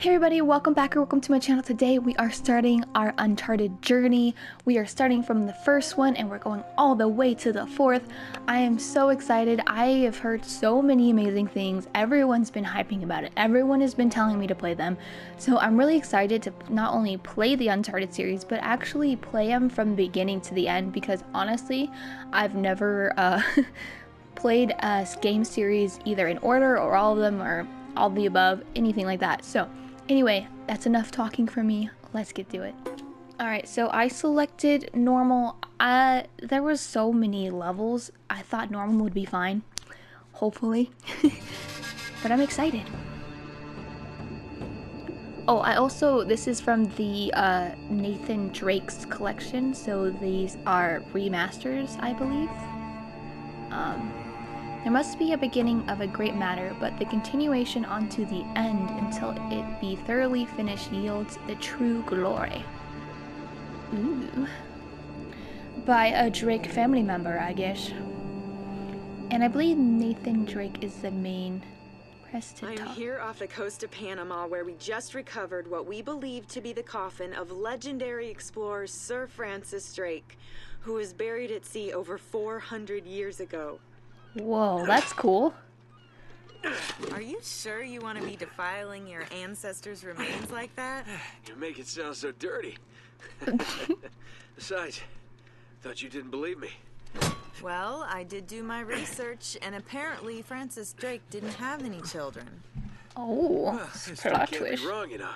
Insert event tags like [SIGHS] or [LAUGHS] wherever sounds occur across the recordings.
Hey everybody, welcome back or welcome to my channel. Today we are starting our Uncharted journey. We are starting from the first one and we're going all the way to the fourth. I am so excited. I have heard so many amazing things. Everyone's been hyping about it. Everyone has been telling me to play them. So I'm really excited to not only play the Uncharted series, but actually play them from the beginning to the end because honestly, I've never uh, [LAUGHS] played a game series either in order or all of them or all the above, anything like that. So Anyway, that's enough talking for me. Let's get to it. Alright, so I selected normal. Uh, there was so many levels. I thought normal would be fine. Hopefully. [LAUGHS] but I'm excited. Oh, I also, this is from the uh, Nathan Drake's collection, so these are remasters, I believe. Um, there must be a beginning of a great matter, but the continuation unto the end until it be thoroughly finished yields the true glory. Ooh. By a Drake family member, I guess. And I believe Nathan Drake is the main press to I'm here off the coast of Panama where we just recovered what we believe to be the coffin of legendary explorer Sir Francis Drake, who was buried at sea over 400 years ago. Whoa, that's cool. Are you sure you want to be defiling your ancestors' remains like that? [SIGHS] You make it sound so dirty. [LAUGHS] Besides, thought you didn't believe me. Well, I did do my research, and apparently Francis Drake didn't have any children. Oh, Well, plot twist. wrong, you know.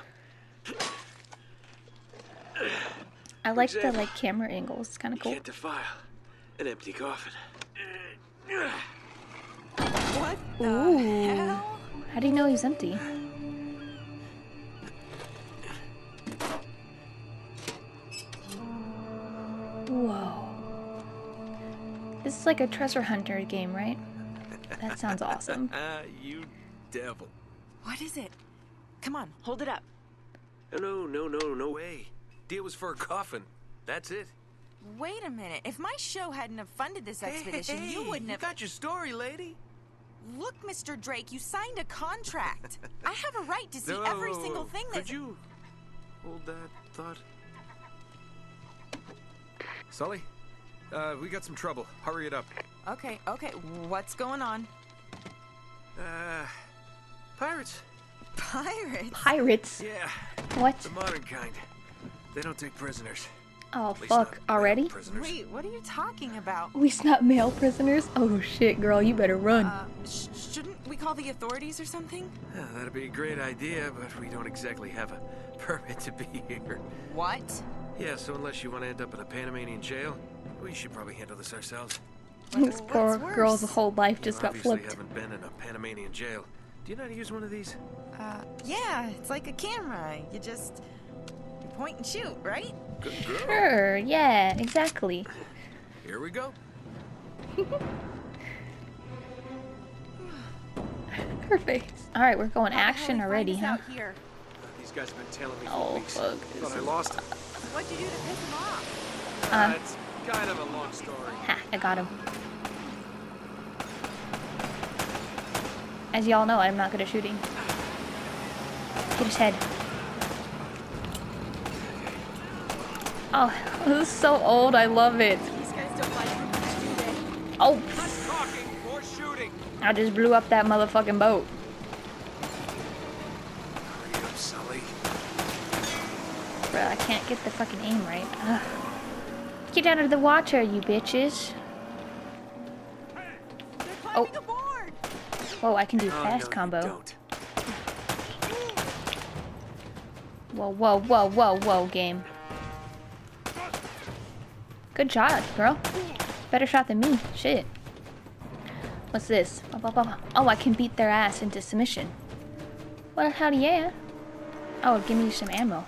I like the like camera angles. It's kind of You cool. can't defile an empty coffin. What the Ooh. hell? How do you know he's empty? Whoa. This is like a treasure hunter game, right? That sounds awesome. [LAUGHS] Ah, you devil. What is it? Come on, hold it up. No, no, no, no, no. Way. Deal was for a coffin. That's it. Wait a minute. If my show hadn't have funded this expedition, Hey, you wouldn't you have. got your story, lady. Look, Mr. Drake, you signed a contract. [LAUGHS] I have a right to see No, every single thing that... Could that. you hold that thought? Sully, uh, we got some trouble. Hurry it up. Okay, okay, what's going on? Uh, pirates. Pirates? Pirates? Yeah, What? the modern kind. They don't take prisoners. Oh, At fuck. Already? Wait, what are you talking about? We snap male prisoners? Oh shit, girl, you better run. Uh, sh- shouldn't we call the authorities or something? Yeah, that'd be a great idea, but we don't exactly have a [LAUGHS] permit to be here. What? Yeah, so unless you want to end up in a Panamanian jail, we should probably handle this ourselves. this poor girl's worse? whole life You just got obviously flipped. haven't been in a Panamanian jail. Do you know how to use one of these? Uh, yeah, it's like a camera. You just you point and shoot, right? Good girl. Sure, yeah, exactly. Here we go. [LAUGHS] Perfect. Alright, we're going How the hell action already, us huh? out here? These guys have been tailing me for Oh, weeks. fuck. Thought I lost them. What'd you do to piss them off? Um. Uh, it's kind of a long story. Ha, I got him. As y'all know, I'm not good at shooting. Get his head. Oh, this is so old. I love it. These guys don't like you much, do they? Oh, Talking. I just blew up that motherfucking boat. Hurry. Bro, I can't get the fucking aim right. Ugh. Get out of the water, you bitches. Oh. Whoa, I can do Oh, fast no, combo. Whoa, whoa, whoa, whoa, whoa, game. Good shot, girl. Better shot than me. Shit. What's this? Oh, I can beat their ass into submission. Well, hell yeah. Oh, give me some ammo.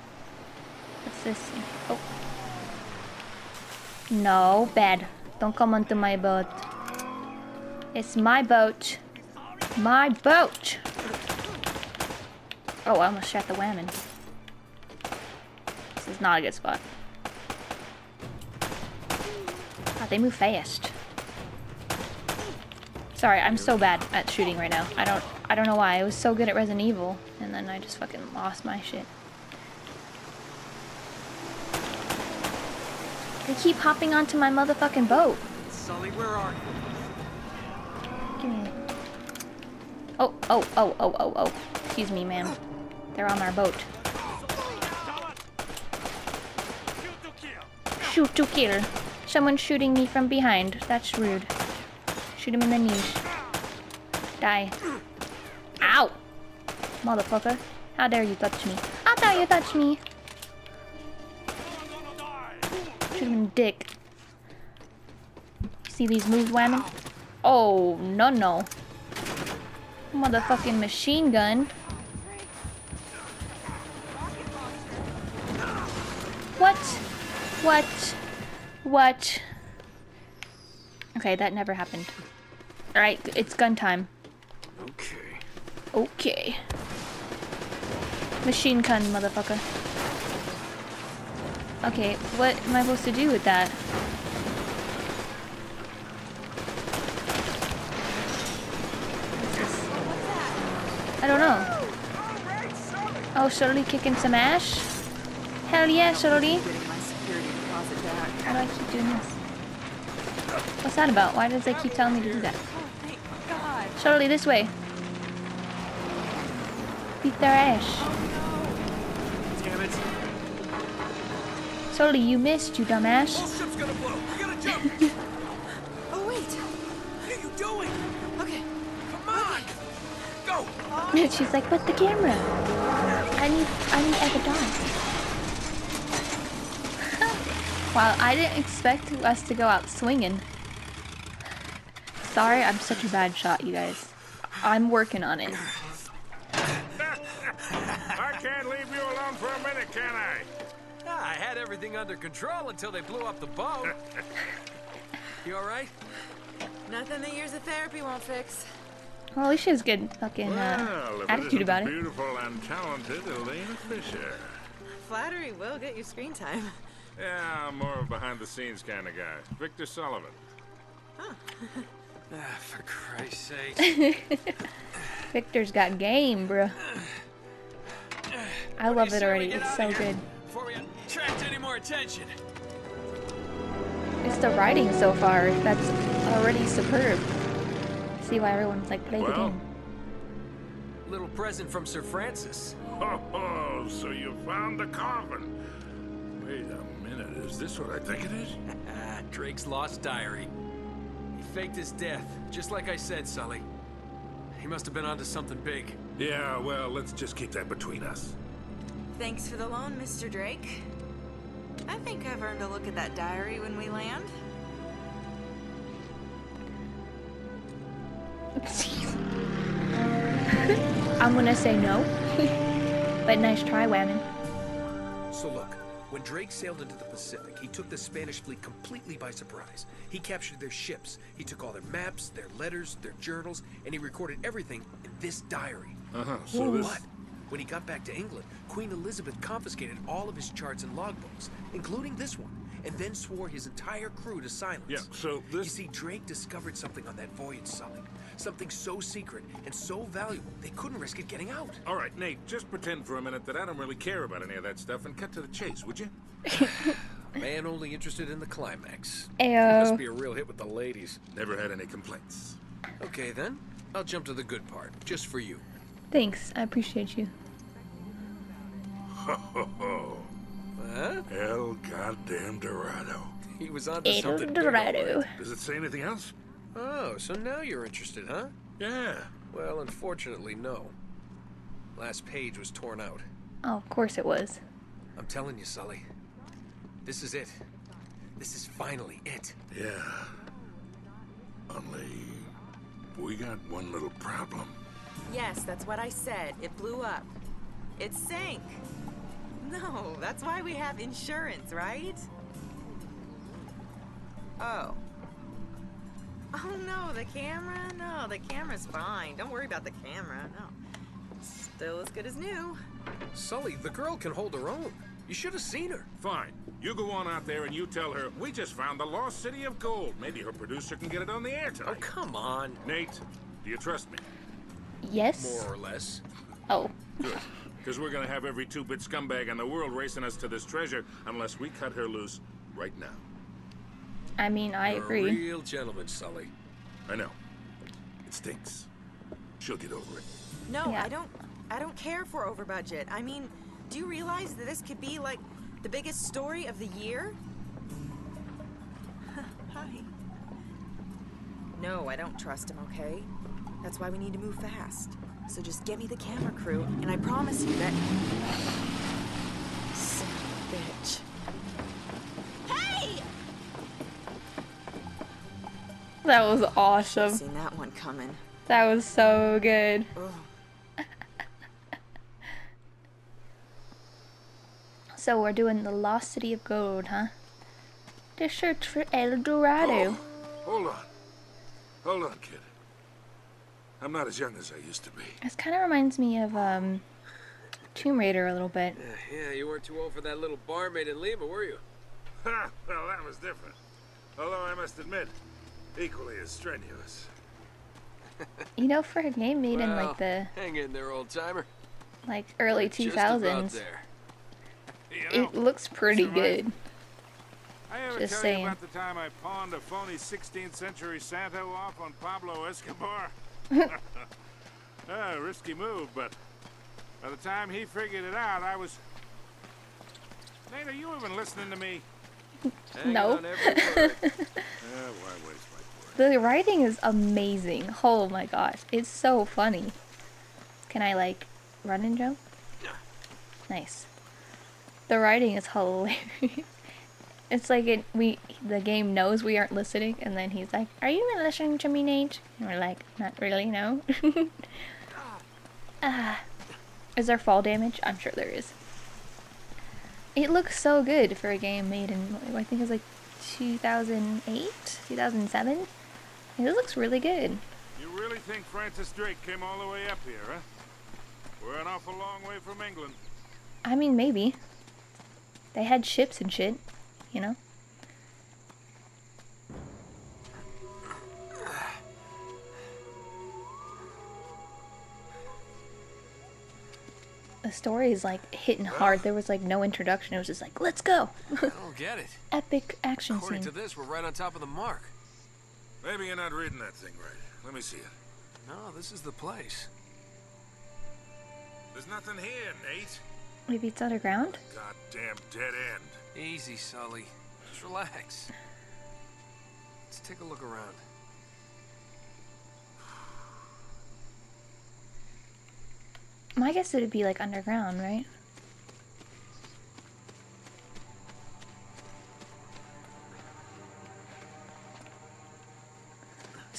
What's this? Oh. No, bad. Don't come onto my boat. It's my boat. My boat. Oh, I almost shot the whammon. This is not a good spot. God, they move fast. Sorry, I'm so bad at shooting right now. I don't I don't know why. I was so good at Resident Evil, and then I just fucking lost my shit. They keep hopping onto my motherfucking boat. Sully, where are you? Give me. Oh, oh, oh, oh, oh, oh. Excuse me, ma'am. They're on our boat. Shoot to kill. Someone shooting me from behind. That's rude. Shoot him in the knees. Die. Ow! Motherfucker. How dare you touch me? How dare you touch me? Shoot him in the dick. See these moves, Whammon? Oh, no, no. Motherfucking machine gun. What? What? What? Okay, that never happened. Alright, it's gun time. Okay. Okay. Machine gun, motherfucker. Okay, what am I supposed to do with that? I don't know. Oh, Sully kicking some ass? Hell yeah, Sully. Getting my security deposit back. How do I keep doing this? What's that about? Why does they keep telling me to do that? Oh, thank God. Sully, this way. Beat their ass. Damn it. Sully, you missed, you dumbass. Whole ship's gonna blow. We gotta jump. [LAUGHS] Oh, wait. what are you doing? Okay. Come on. Go. She's like, but the camera. I need, I need Eva Dawn. Wow, I didn't expect us to go out swinging. Sorry, I'm such a bad shot, you guys. I'm working on it. I can't leave you alone for a minute, can I? I had everything under control until they blew up the boat. you all right? Nothing that years of therapy won't fix. Well, at least she has good fucking well, uh, if attitude isn't about the it. Beautiful and talented Elena Fisher. Flattery will get you screen time. Yeah, I'm more of a behind-the-scenes kind of guy. Victor Sullivan. [LAUGHS] Ah, for Christ's sake. [LAUGHS] Victor's got game, bro. I love it already. It's so good. Before we attract any more attention. It's the writing so far that's already superb. See why everyone's like, play the Well. game. Little present from Sir Francis. Oh, oh, so you found the coffin. Wait a minute, is this what I think it is? Ah, [LAUGHS] Drake's lost diary. He faked his death, just like I said, Sully. He must have been onto something big. Yeah, well, let's just keep that between us. Thanks for the loan, Mr. Drake. I think I've earned a look at that diary when we land. [LAUGHS] I'm gonna say no. [LAUGHS] but nice try, Whammon. So look, when Drake sailed into the Pacific, he took the Spanish fleet completely by surprise. He captured their ships, he took all their maps, their letters, their journals, and he recorded everything in this diary. Uh-huh, so this... But when he got back to England, Queen Elizabeth confiscated all of his charts and logbooks, including this one, and then swore his entire crew to silence. Yeah, so this... You see, Drake discovered something on that voyage, Sully. Something so secret and so valuable, they couldn't risk it getting out. All right, Nate, just pretend for a minute that I don't really care about any of that stuff and cut to the chase, would you? [LAUGHS] Man only interested in the climax. Ayo. Must be a real hit with the ladies. Never had any complaints. Okay then, I'll jump to the good part, just for you. Thanks, I appreciate you. Ho, ho, ho. Huh? El goddamn Dorado. He was onto El something. big, Dorado. Does it say anything else? Oh, so now you're interested, huh? Yeah. Well, unfortunately, no. Last page was torn out. Oh, of course it was. I'm telling you, Sully. This is it. This is finally it. Yeah. Only... We got one little problem. Yes, that's what I said. It blew up. It sank. No, that's why we have insurance, right? Oh. Oh no, the camera? No, the camera's fine. Don't worry about the camera. No. Still as good as new. Sully, the girl can hold her own. You should have seen her. Fine. You go on out there and you tell her, we just found the lost city of gold. Maybe her producer can get it on the air tonight. Oh, come on. Nate, do you trust me? Yes. more or less. Oh. Good. Because we're gonna have every two-bit scumbag in the world racing us to this treasure unless we cut her loose right now. I mean, I You're agree. a real gentleman, Sully. I know. It stinks. She'll get over it. No, Yeah. I don't. I don't care for over budget. I mean, do you realize that this could be like the biggest story of the year? [LAUGHS] Hi. No, I don't trust him. Okay, that's why we need to move fast. So just get me the camera crew, and I promise you that. Son of a bitch. Hey! That was awesome. Seen that one coming. That was so good. [LAUGHS] So we're doing the Lost City of Gold, huh? The search for El Dorado. Hold on. Hold on, kid. I'm not as young as I used to be. This kind of reminds me of um, Tomb Raider a little bit. Yeah, you weren't too old for that little barmaid in Lima, were you? [LAUGHS] Well, that was different. Although I must admit, equally as strenuous. [LAUGHS] You know, for a game made in like the Hang in there, old timer. like early Just two about thousands, there. You know, it looks pretty That's good. I ever just tell saying. you about the time I pawned a phony 16th century Santo off on Pablo Escobar? [LAUGHS] [LAUGHS] ah, risky move, but by the time he figured it out, I was. Nate, are you even listening to me? No. on. Uh, why waste my breath? The writing is amazing. Oh my gosh, it's so funny. Can I like run and jump? Nice. The writing is [LAUGHS] hilarious. It's like it we the game knows we aren't listening, and then he's like, "Are you listening to me, Nate?" And we're like, "Not really, no." [LAUGHS] ah, is there fall damage? I'm sure there is. It looks so good for a game made in I think it was like 2008, 2007. It looks really good. You really think Francis Drake came all the way up here, huh? We're an awful long way from England. I mean, maybe. They had ships and shit, you know? The story is like hitting hard. There was like no introduction. It was just like, let's go. I don't get it. [LAUGHS] Epic action According scene. to this, we're right on top of the mark. Maybe you're not reading that thing right. Let me see it. No, this is the place. There's nothing here, Nate. Maybe it's underground? Goddamn dead end. Easy, Sully. Just relax. Let's take a look around. My guess it'd be like underground, right?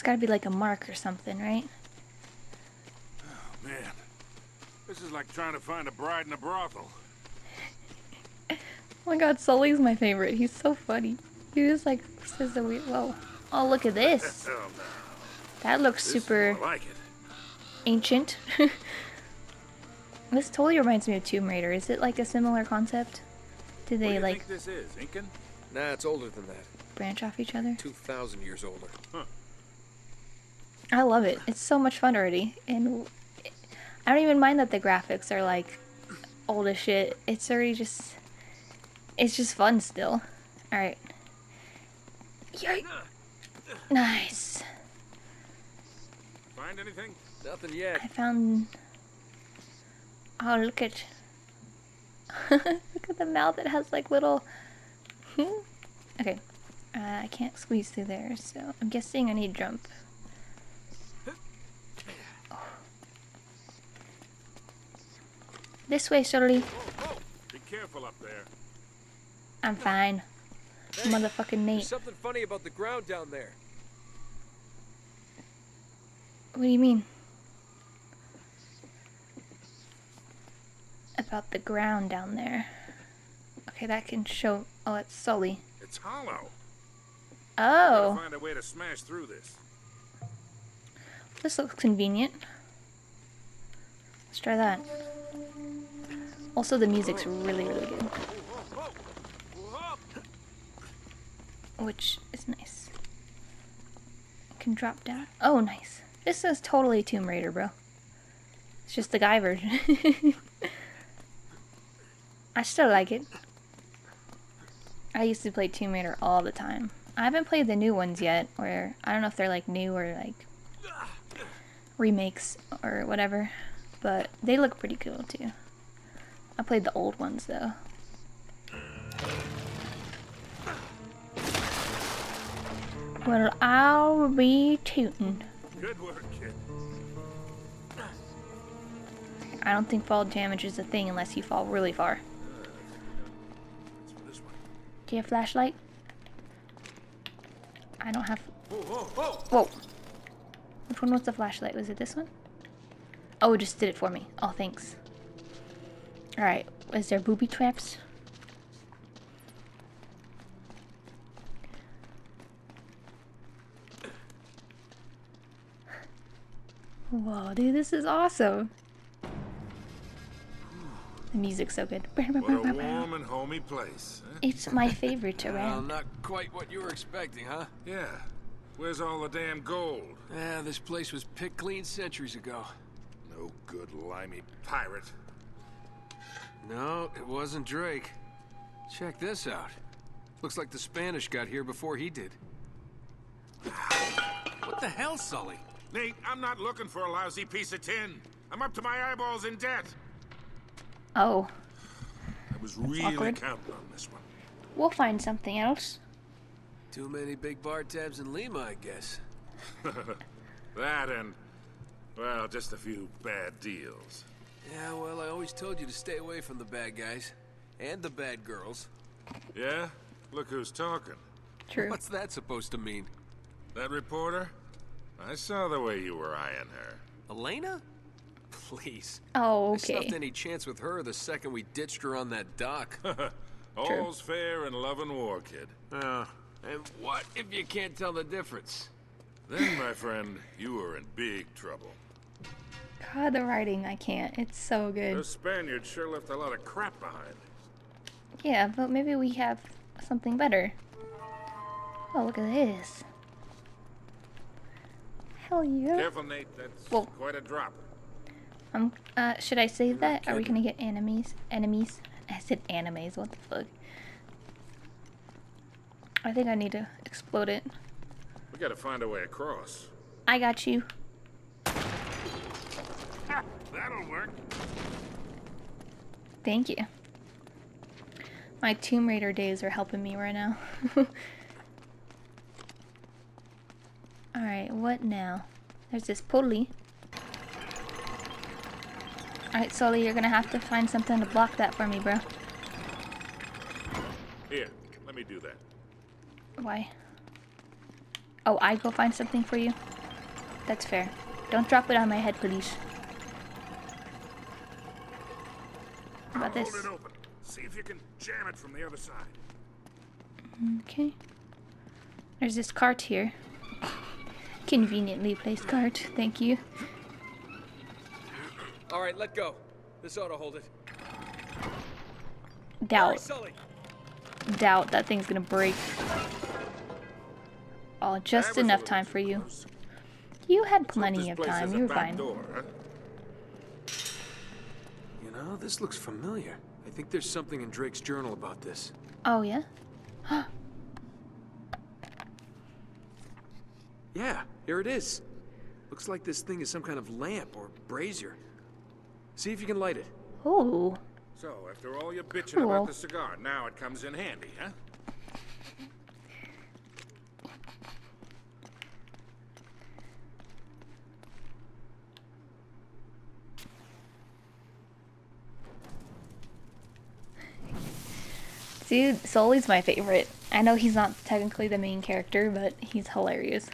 Gotta be like a mark or something, right? Oh, man, this is like trying to find a bride in a brothel. [LAUGHS] Oh my god, Sully's my favorite. He's so funny. He just like says the weird. Whoa. Oh, look at this. Hell [LAUGHS] oh, no. That looks This super like it. ancient. [LAUGHS] this totally reminds me of Tomb Raider. Is it like a similar concept? Do What do they you like think this is, Incan? Nah, it's older than that. branch off each other? 2,000 years older. I love it. It's so much fun already. And I don't even mind that the graphics are like old as shit. It's already just. It's just fun still. Alright. Yikes. Nice. Find anything? Nothing yet. I found. Oh, look at. [LAUGHS] look at the mouth. It has like little. [LAUGHS] okay. Uh, I can't squeeze through there, so I'm guessing I need to jump. This way, Sully. Oh, oh, be careful up there. I'm fine. Motherfucking Nate. There's something funny about the ground down there. What do you mean? About the ground down there. Okay, that can show. Oh, it's Sully. It's hollow. Oh, find a way to smash through this. this looks convenient. Let's try that. Also, the music's really, really good. Which is nice. Can drop down. Oh, nice. This is totally Tomb Raider, bro. It's just the guy version. [LAUGHS] I still like it. I used to play Tomb Raider all the time. I haven't played the new ones yet, or I don't know if they're like new or like remakes or whatever, but they look pretty cool too. I played the old ones though. Well, I'll be tootin'. Good work, kid. I don't think fall damage is a thing unless you fall really far. Do you have flashlight? I don't have. Whoa, whoa, whoa! Whoa. Which one was the flashlight? Was it this one? Oh, it just did it for me. Oh, thanks. Alright. Is there booby traps? Whoa, dude, this is awesome. The music's so good. What a warm and homey place. Huh? It's my favorite [LAUGHS] Well, around. not quite what you were expecting, huh? Yeah. Where's all the damn gold? Yeah, this place was picked clean centuries ago. No good limey pirate. No, it wasn't Drake. Check this out. Looks like the Spanish got here before he did. What the hell, Sully? Nate, I'm not looking for a lousy piece of tin. I'm up to my eyeballs in debt. Oh, I was really awkward. counting on this one. we'll find something else. Too many big bar tabs in Lima, I guess. [LAUGHS] That and, well, just a few bad deals. Yeah, well, I always told you to stay away from the bad guys. And the bad girls. Yeah? Look who's talking. True. What's that supposed to mean? That reporter? I saw the way you were eyeing her. Elena? Please. Oh, okay. I okay. snuffed any chance with her the second we ditched her on that dock. [LAUGHS] All's fair in love and war, kid. Uh, and what if you can't tell the difference? Then, my friend, you are in big trouble. God, the writing, I can't. It's so good. Those Spaniards sure left a lot of crap behind. Yeah, but maybe we have something better. Oh, look at this. Hell yeah. Careful, Nate. That's Whoa. quite a drop. Um, uh, should I save that? Are we gonna get enemies? Enemies? [LAUGHS] I said animes, what the fuck? I think I need to explode it. We gotta find a way across. I got you. That'll work. Thank you. My Tomb Raider days are helping me right now. [LAUGHS] Alright, what now? There's this pulley. Alright, Sully, you're gonna have to find something to block that for me, bro. Here, let me do that. Why? Oh, I go find something for you? That's fair. Don't drop it on my head, please. About this? Hold. See if you can jam it from the other side. Okay. There's this cart here. Conveniently placed cart. Thank you. All right, let go. This ought to hold it. Doubt. Sully. Doubt that thing's gonna break. Oh, just enough time for you. You had plenty of time. You were fine. Door, huh? You this looks familiar. I think there's something in Drake's journal about this. Oh, yeah? Yeah, here it is. Looks like this thing is some kind of lamp or brazier. See if you can light it. Oh. So, after all your bitching Cool. about the cigar, now it comes in handy, huh? Dude, Sully's my favorite. I know he's not technically the main character, but he's hilarious.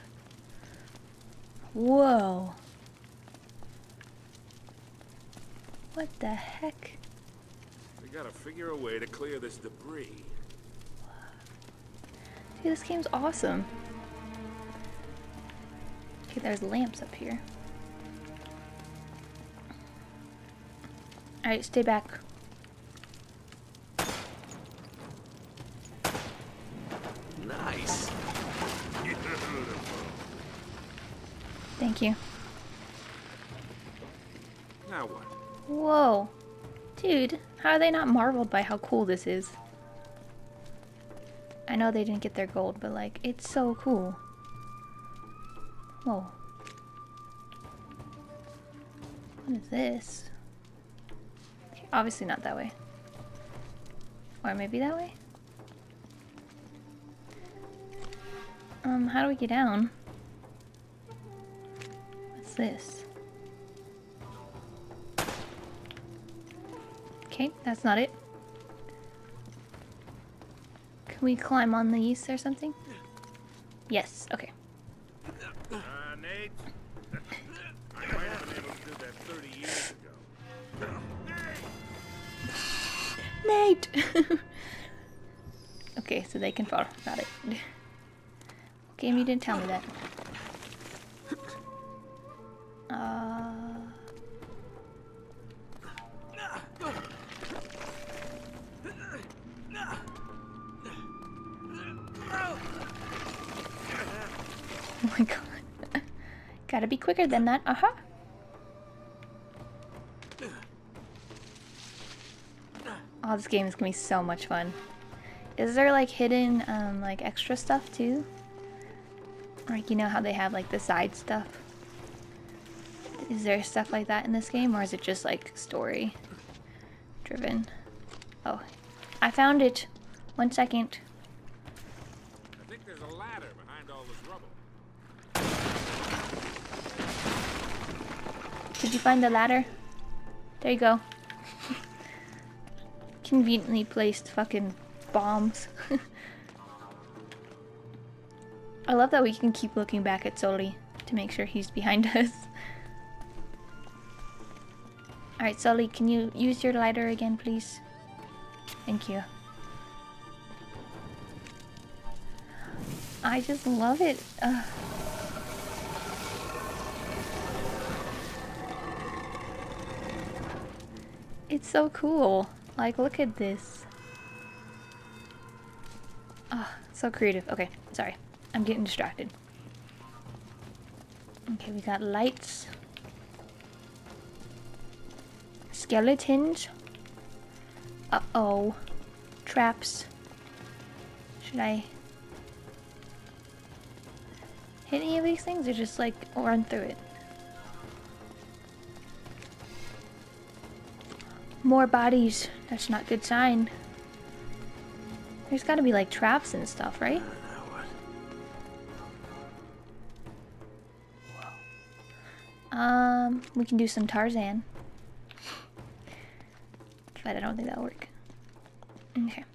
Whoa. What the heck? We gotta figure a way to clear this debris. Dude, this game's awesome. Okay, there's lamps up here. Alright, stay back. Nice. Thank you. Now what? Whoa. Dude, how are they not marveled by how cool this is? I know they didn't get their gold, but like, it's so cool. Whoa. What is this? Obviously not that way. Or maybe that way? Um, how do we get down? What's this? Okay, that's not it. Can we climb on these or something? Yes, okay. Uh, Nate? I might have been able to do that 30 years [LAUGHS] ago. Nate! okay, so they can fall. Got it. Game, you didn't tell me that. Uh... [LAUGHS] Oh my god. [LAUGHS] Gotta be quicker than that. Uh huh. Oh, this game is gonna be so much fun. Is there like hidden, um, like extra stuff too? Like, you know how they have like the side stuff? Is there stuff like that in this game or is it just like story driven? Oh, I found it. One second. I think there's a ladder behind all this rubble. Did you find the ladder? There you go. [LAUGHS] Conveniently placed fucking bombs. [LAUGHS] I love that we can keep looking back at Sully to make sure he's behind [LAUGHS] us. Alright, Sully, can you use your lighter again, please? Thank you. I just love it. Ugh. It's so cool. Like, look at this. Oh, so creative. Okay, sorry. I'm getting distracted. Okay, we got lights. Skeletons. Uh-oh. Traps. Should I hit any of these things or just like run through it? More bodies. That's not good sign. There's gotta be like traps and stuff, right? Um, we can do some Tarzan. But I don't think that'll work. Okay.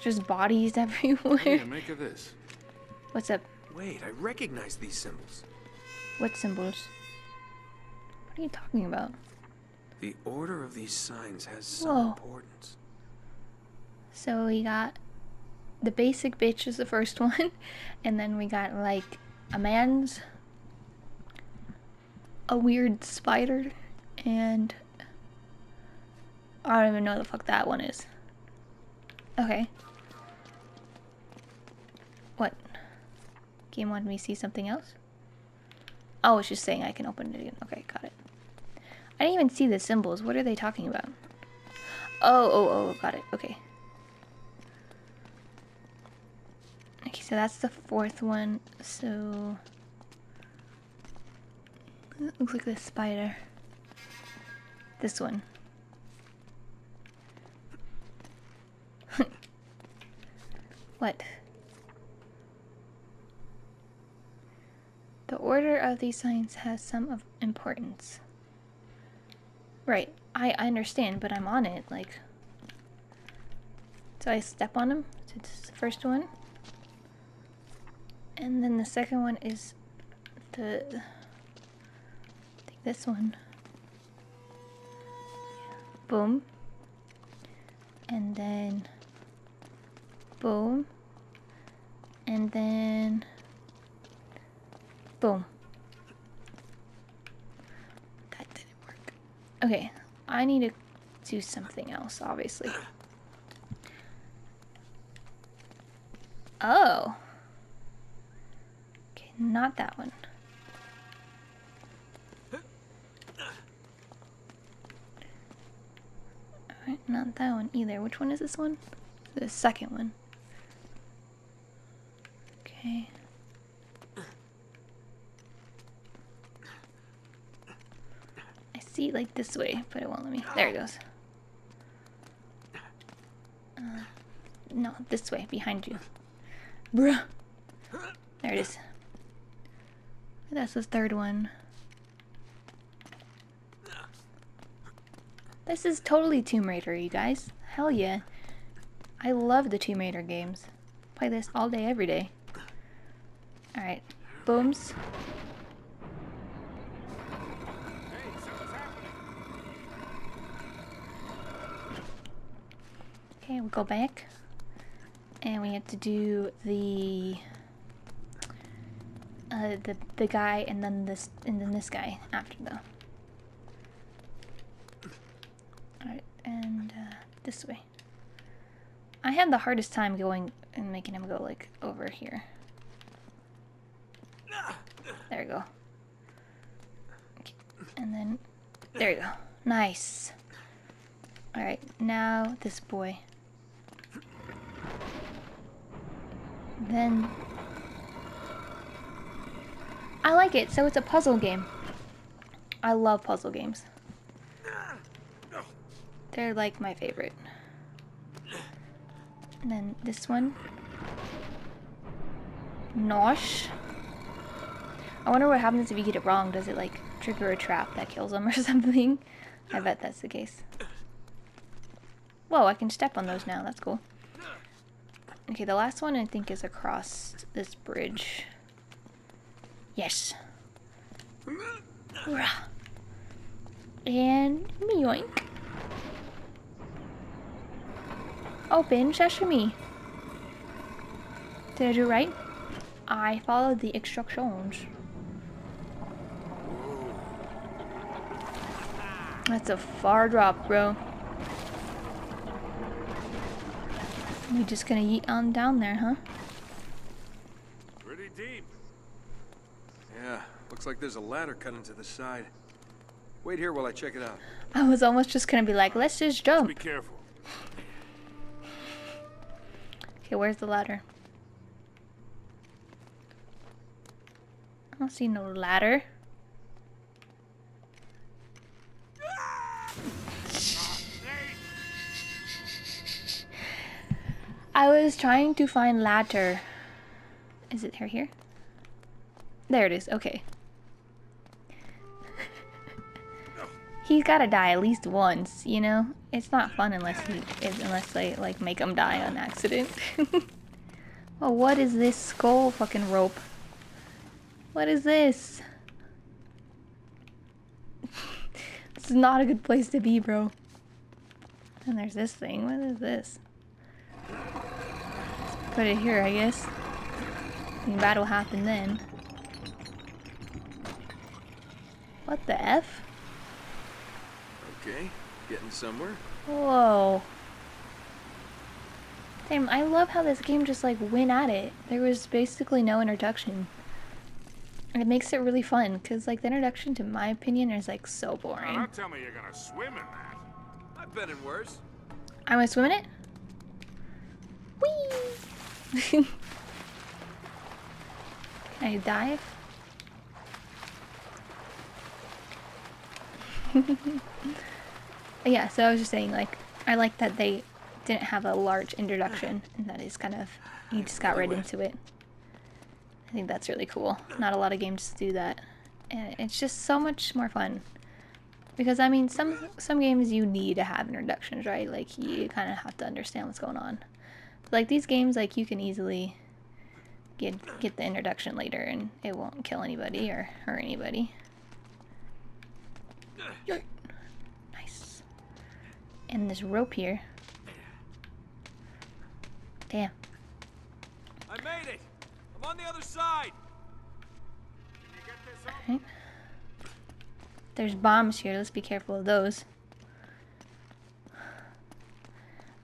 Just bodies What do you make of this? What's up? Wait, I recognize these symbols. What symbols? What are you talking about? The order of these signs has some Whoa. importance. So we got the basic bitch is the first [LAUGHS] one, and then we got like a man's, a weird spider, and I don't even know what the fuck that one is. Okay. What? Game wanted me see something else? Oh, it's just saying I can open it again. Okay, got it. I didn't even see the symbols. What are they talking about? Oh, oh, oh, got it. Okay. Okay, so that's the fourth one. So it looks like the spider. This one. [LAUGHS] what? The order of these signs has some of importance. Right, I, I understand, but I'm on it, like. So I step on them. So this is the first one. And then the second one is the I think this one. Boom. And then boom. And then boom. That didn't work. Okay, I need to do something else, obviously. Oh. Not that one. Not that one either. Which one is this one? The second one. Okay. I see it like this way, but it won't let me. There it goes. Uh, no, this way, behind you. Bruh. There it is. That's the third one. This is totally Tomb Raider, you guys. Hell yeah. I love the Tomb Raider games. Play this all day, every day. Alright. Booms. Okay, we'll go back. And we have to do the uh, the the guy and then this and then this guy after though. Alright, and uh, this way. I had the hardest time going and making him go like over here. There we go. Okay, And then there you go. Nice. Alright, now this boy. Then I like it, so it's a puzzle game. I love puzzle games. They're like my favorite. And then this one. Nosh. I wonder what happens if you get it wrong. Does it like trigger a trap that kills them [LAUGHS] or something? I bet that's the case. Whoa, I can step on those now. That's cool. Okay, the last one I think is across this bridge. Yes. And yoink. Open sesame. Did I do right? I followed the instructions. That's a far drop, bro. You just gonna yeet on down there, huh? Pretty deep. Yeah, looks like there's a ladder cut into the side. Wait here while I check it out. I was almost just gonna be like, let's just jump. Be careful. Okay, where's the ladder? I don't see no ladder. I was trying to find ladder. Is it here? Here? There it is. Okay. He's gotta die at least once, you know. It's not fun unless he, is unless they like make him die on accident. [LAUGHS] oh, what is this skull fucking rope? What is this? [LAUGHS] this is not a good place to be, bro. And there's this thing. What is this? Let's put it here, I guess. And battle happen then. What the F? Okay, getting somewhere. Whoa. Damn, I love how this game just like went at it. There was basically no introduction. And it makes it really fun, because like the introduction, to my opinion, is like so boring. don't tell me you're gonna swim in that. I've been in worse. I'm gonna swim in it? Whee! [LAUGHS] Can I dive? [LAUGHS] yeah, so I was just saying, like, I like that they didn't have a large introduction and that is kind of, you just got right into it. I think that's really cool. Not a lot of games do that. And it's just so much more fun. Because I mean, some some games you need to have introductions, right? Like you kind of have to understand what's going on. But, like these games, like you can easily get get the introduction later, and it won't kill anybody or hurt anybody. Yoink. Nice. And this rope here. Damn. I made it! I'm on the other side! Alright. There's bombs here. Let's be careful of those.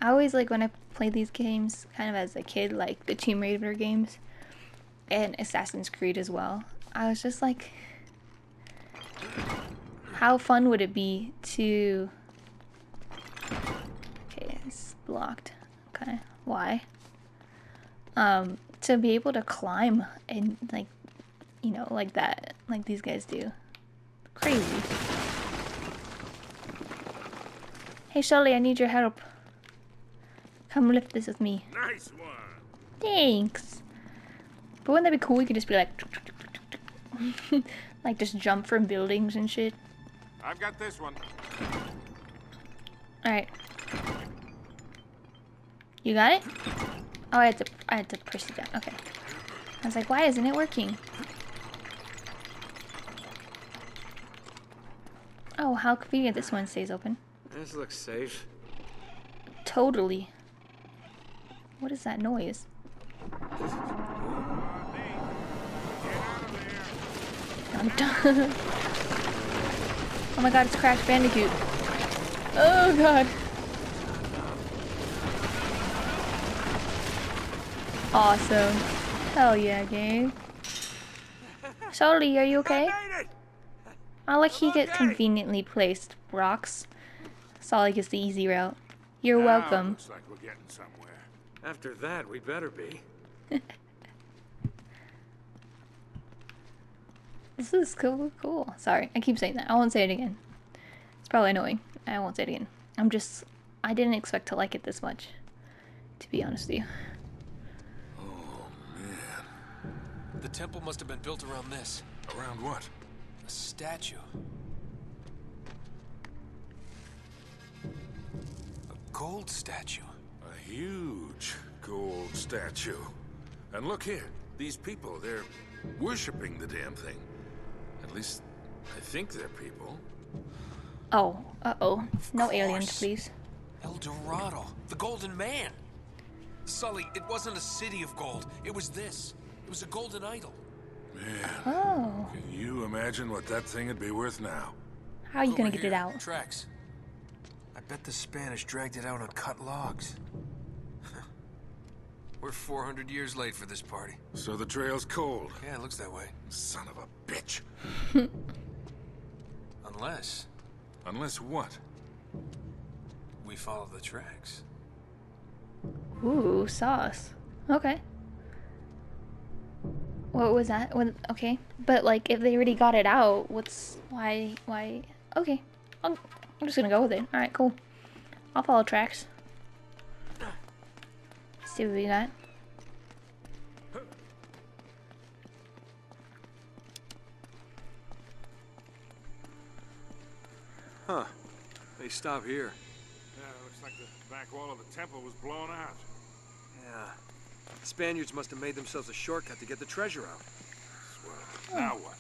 I always like when I play these games, kind of as a kid, like the Tomb Raider games and Assassin's Creed as well. I was just like, how fun would it be to Okay, It's blocked. Okay. Why? Um, to be able to climb and like, you know, like that, like these guys do. Crazy. Hey, Sully, I need your help. Come lift this with me. Nice one. Thanks. But wouldn't that be cool? We could just be like, [LAUGHS] like just jump from buildings and shit. I've got this one. All right. You got it? Oh, I had to, I had to push it down. Okay. I was like, why isn't it working? Oh, how convenient this one stays open. This looks safe. Totally. What is that noise? Nate, get out of there. I'm done. [LAUGHS] oh my god, it's Crash Bandicoot. Oh god. Awesome. Hell yeah, game. Sully, are you okay? I like he gets conveniently placed rocks. Sully gets the easy route. You're welcome. Looks like we're getting somewhere. After that, we better be. [LAUGHS] This is cool. Cool. Sorry, I keep saying that. I won't say it again. It's probably annoying. I won't say it again. I'm just. I didn't expect to like it this much. To be honest with you. Oh, man. The temple must have been built around this. Around what? A statue. A gold statue. A huge gold statue. And look here, these people, they're worshipping the damn thing. At least, I think they're people. Oh. Uh oh. No aliens, please. El Dorado. The Golden Man. Sully, it wasn't a city of gold. It was this. It was a golden idol. Man, Oh. can you imagine what that thing would be worth now? How are you gonna Over get it out? Tracks. I bet the Spanish dragged it out on cut logs. We're 400 years late for this party. So the trail's cold. Yeah, it looks that way. Son of a bitch. [LAUGHS] Unless Unless what? we follow the tracks. Ooh, sauce. Okay. What was that? What, okay, but like, if they already got it out, what's why? Why? Okay, I'm, I'm just gonna go with it. All right, cool. I'll follow tracks. See what we got. Huh. They stop here. Yeah, it looks like the back wall of the temple was blown out. Yeah. The Spaniards must have made themselves a shortcut to get the treasure out. Well, now what?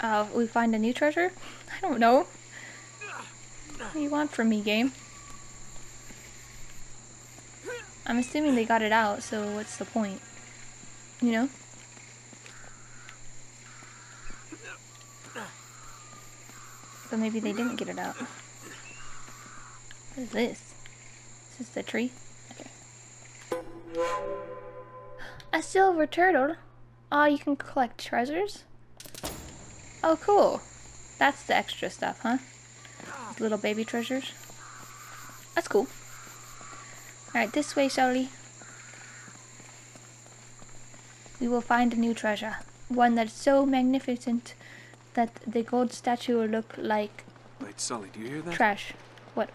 Uh, we find a new treasure? I don't know. What do you want from me, game? I'm assuming they got it out, so what's the point? You know? But maybe they didn't get it out. What is this? Is this the tree? Okay. A silver turtle? Oh, you can collect treasures? Oh, cool. That's the extra stuff, huh? These little baby treasures. That's cool. Alright, this way, Shelly. We will find a new treasure. One that's so magnificent that the gold statue will look like Wait, Sully, do you hear that? trash. What?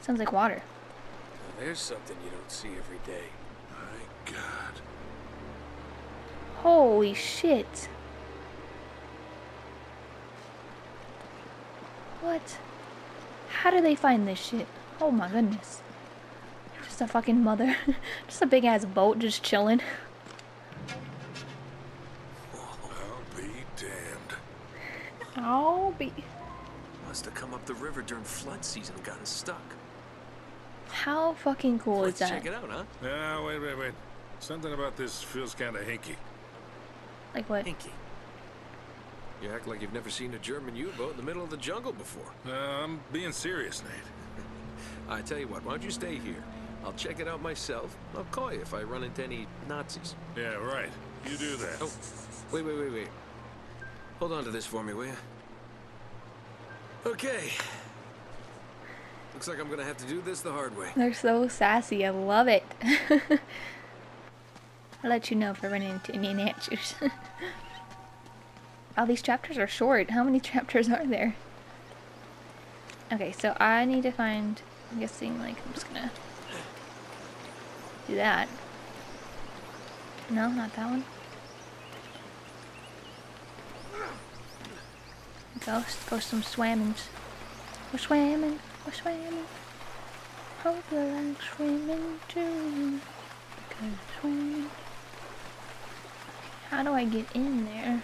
Sounds like water. Now, there's something you don't see every day. My God. Holy shit. What? How do they find this shit? Oh my goodness. Just a fucking mother. [LAUGHS] just a big ass boat just chilling. I'll be damned. I'll be. Must have come up the river during flood season and gotten stuck. How fucking cool is Let's that? check it out, huh? Yeah, wait, wait, wait. Something about this feels kind of hinky. Like what? Hinky. You act like you've never seen a German U-boat in the middle of the jungle before. Uh, I'm being serious, Nate. I tell you what, why don't you stay here? I'll check it out myself. I'll call you if I run into any Nazis. Yeah, right. You do that. Oh, wait, wait, wait, wait. Hold on to this for me, will you? Okay. Looks like I'm gonna have to do this the hard way. They're so sassy. I love it. [LAUGHS] I'll let you know if I run into any Nazis. [LAUGHS] All these chapters are short. How many [LAUGHS] chapters are there? Okay, so I need to find, I'm guessing, like, I'm just gonna do that. No, not that one. Go, go some swammings. Go swimming, go swimming. Hope you like swimming too. Because swimming. How do I get in there?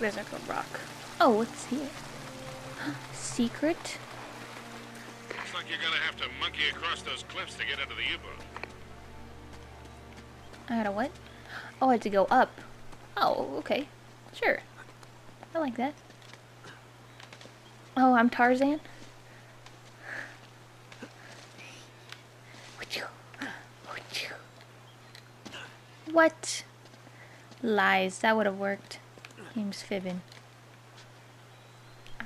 There's like a rock. Oh, what's here? [GASPS] Secret? Like you're gonna have to monkey across those cliffs to get into the U-boat. I gotta what? Oh, I have to go up. Oh, okay. Sure. I like that. Oh, I'm Tarzan? What? Lies. That would have worked. Game's fibbing.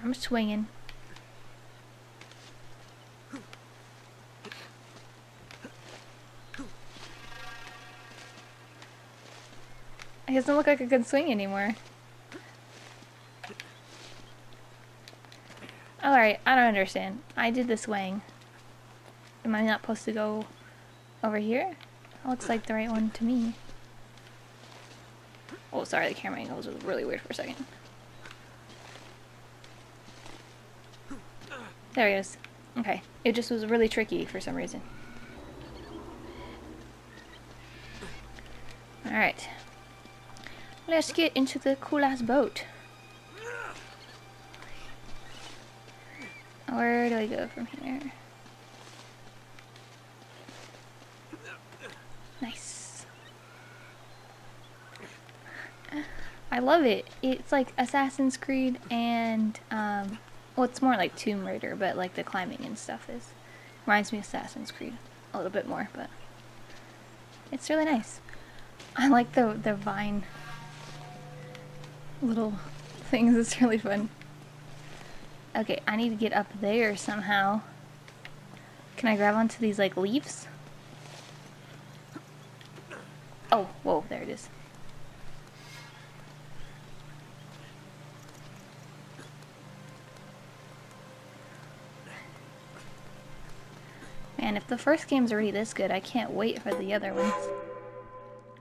I'm swinging. It doesn't look like a good swing anymore. Alright, I don't understand. I did the swing. Am I not supposed to go over here? That looks like the right one to me. Oh, sorry, the camera angle was really weird for a second. There he is. Okay. It just was really tricky for some reason. Alright. Let's get into the cool ass boat. Where do I go from here? Nice. I love it. It's like Assassin's Creed and, um, well, it's more like Tomb Raider, but like the climbing and stuff is, reminds me of Assassin's Creed a little bit more, but it's really nice. I like the, the vine little things. It's really fun. Okay, I need to get up there somehow. Can I grab onto these, like, leaves? Oh, whoa, there it is. Man, if the first game's already this good, I can't wait for the other ones.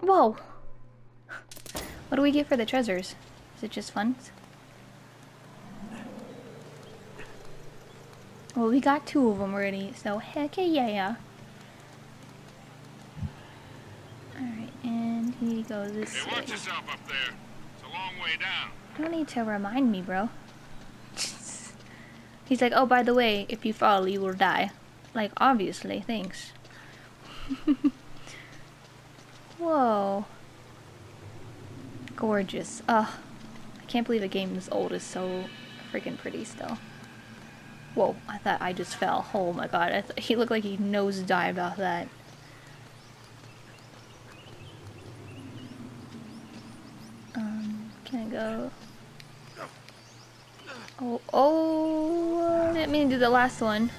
Whoa! What do we get for the treasures? Is it just funds? Well, we got two of them already, so heck yeah. Alright, and he goes this Hey, way. watch yourself up there. It's a long way down. Don't need to remind me, bro. [LAUGHS] He's like, oh, by the way, if you fall, you will die. Like, obviously, thanks. [LAUGHS] Whoa. Gorgeous. Ugh. I can't believe a game this old is so freaking pretty still. Whoa, I thought I just fell. Oh my god, he looked like he nosedived off that. Um, can I go? Oh, oh, I didn't mean to do the last one.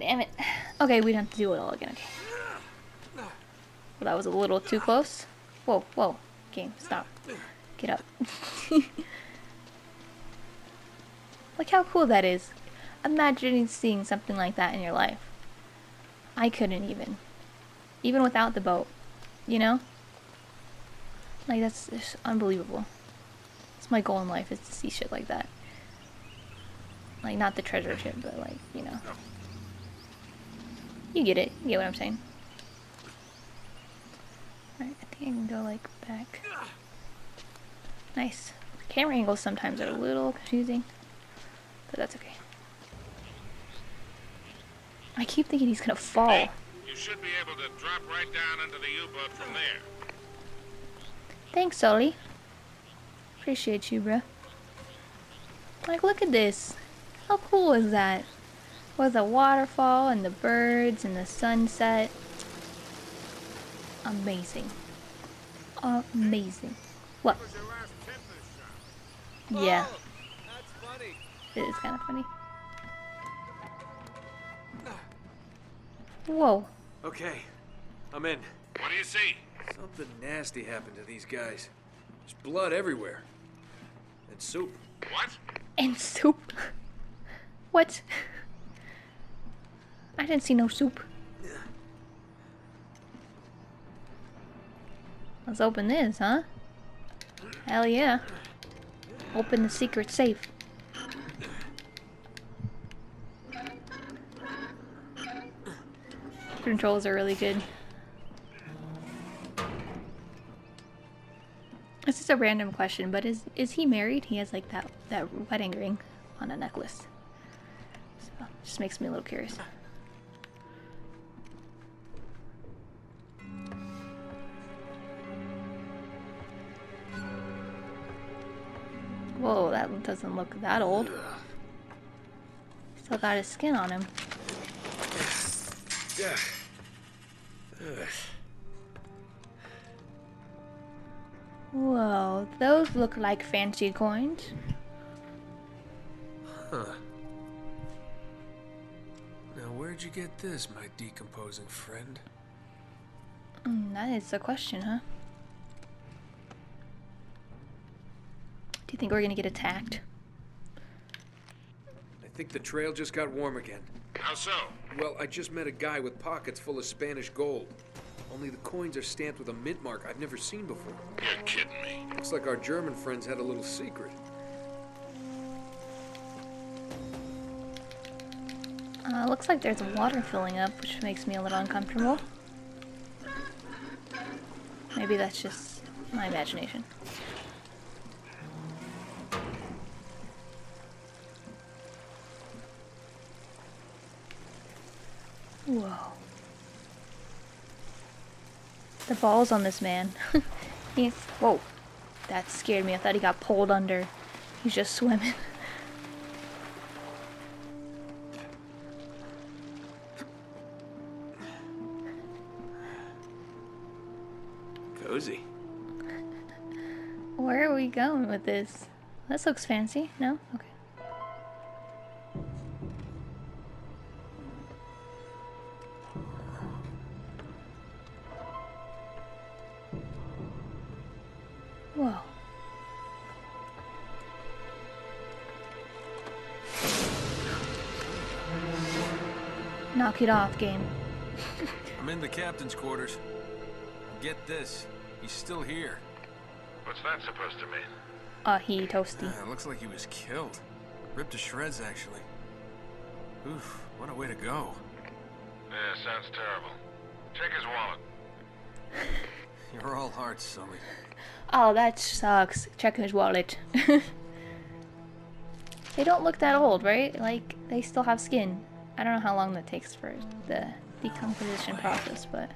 Damn it. Okay, we don't have to do it all again, okay. Well, that was a little too close. Whoa, whoa. Game, stop. Get up. [LAUGHS] Look how cool that is. Imagine seeing something like that in your life. I couldn't even. Even without the boat. You know? Like, that's just unbelievable. It's my goal in life is to see shit like that. Like, not the treasure shit, but like, you know. You get it. You get what I'm saying. Alright, I can go, like, back. Nice. Camera angles sometimes are a little confusing. But that's okay. I keep thinking he's gonna fall. Hey, you should be able to drop right down into the U-boat from there. Thanks, Sully. Appreciate you, bruh. Like, look at this. How cool is that? With the waterfall and the birds and the sunset. Amazing. Amazing. What? was your last tetanus shot? Yeah, that's funny. it is kind of funny. Whoa. Okay, I'm in. What do you see? Something nasty happened to these guys. There's blood everywhere. And soup. What? And soup. [LAUGHS] What? I didn't see no soup. Let's open this, huh? Hell yeah. Open the secret safe. Controls are really good. This is a random question, but is is he married? He has like that that wedding ring on a necklace. So just makes me a little curious. Whoa, that doesn't look that old. Still got his skin on him. Whoa, those look like fancy coins. Huh. Now, where'd you get this, my decomposing friend? Mm, that is the question, huh? You think we're gonna get attacked? I think the trail just got warm again. How so? Well, I just met a guy with pockets full of Spanish gold. Only the coins are stamped with a mint mark I've never seen before. You're kidding me. Looks like our German friends had a little secret. Uh, looks like there's water filling up, which makes me a little uncomfortable. Maybe that's just my imagination. Whoa. The balls on this man. [LAUGHS] He's. Whoa. That scared me. I thought he got pulled under. He's just swimming. [LAUGHS] Cozy. Where are we going with this? This looks fancy. No? Okay. Whoa. Knock it off, game. I'm in the captain's quarters. Get this. He's still here. What's that supposed to mean? Uh, he toasty. Yeah, it looks like he was killed. Ripped to shreds, actually. Oof, what a way to go. Yeah, sounds terrible. Check his wallet. [LAUGHS] You're all hearts, Sully. Oh, that sucks. Check his wallet. [LAUGHS] they don't look that old, right? Like, they still have skin. I don't know how long that takes for the decomposition process, but...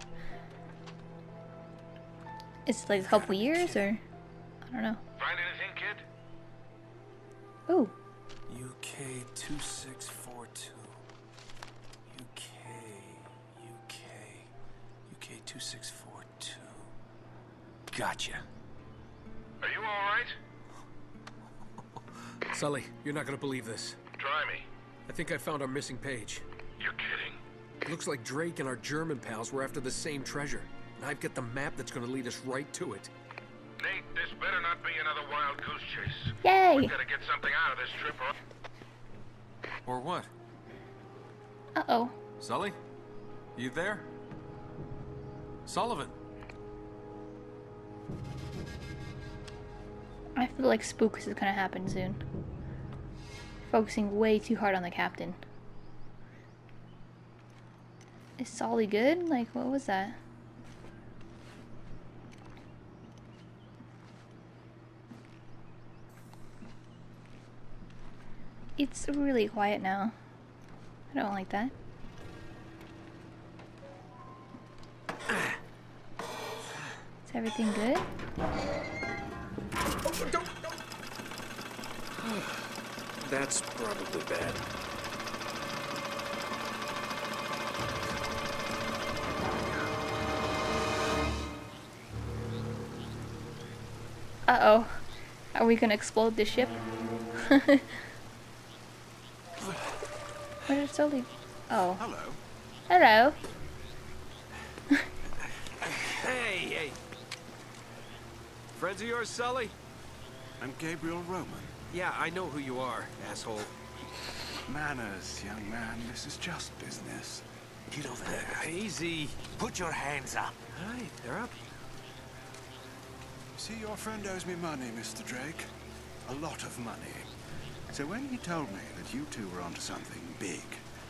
It's like a couple years, or... I don't know. Find anything, kid? Ooh. UK 2642. UK. UK. UK 2642. Gotcha. Are you all right? Sully, you're not gonna believe this. Try me. I think I found our missing page. You're kidding. Looks like Drake and our German pals were after the same treasure. And I've got the map that's gonna lead us right to it. Nate, this better not be another wild goose chase. Yay! We gotta get something out of this trip, or Or what? Uh-oh. Sully? You there? Sullivan? I feel like spooks is gonna happen soon. Focusing way too hard on the captain. Is Sully good? Like, what was that? It's really quiet now. I don't like that. Is everything good? [SIGHS] That's probably bad. Uh-oh. Are we gonna explode the ship? [LAUGHS] Where did Sully? Oh. Hello. Hello. [LAUGHS] Hey, hey. Friends of yours, Sully? I'm Gabriel Roman. Yeah, I know who you are, asshole. Manners, young man. This is just business. Get over uh, there. Easy. Put your hands up. Hi, they're up. See, your friend owes me money, Mr. Drake. A lot of money. So when he told me that you two were onto something big,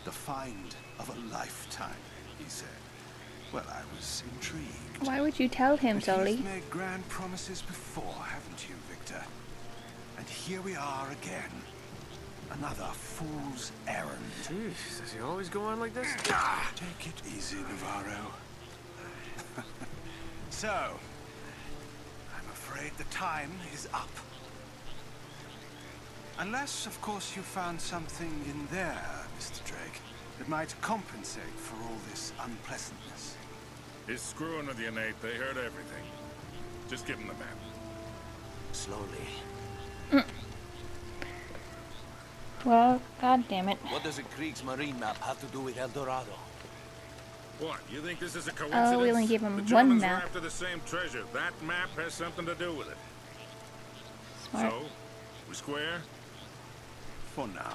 the find of a lifetime, he said, well, I was intrigued. Why would you tell him, But Sully? You've made grand promises before, haven't you, Victor? And here we are again. Another fool's errand. Jeez, does he always go on like this? [COUGHS] Take it easy, Navarro. [LAUGHS] so, I'm afraid the time is up. Unless, of course, you found something in there, Mr. Drake, that might compensate for all this unpleasantness. He's screwing with you, Nate. They heard everything. Just give him the map. Slowly. Well, god damn it. What does a Kriegsmarine map have to do with El Dorado? What? You think this is a coincidence? Oh, we only gave him the one Germans map. were after the same treasure. That map has something to do with it. Smart. So, we square? For now.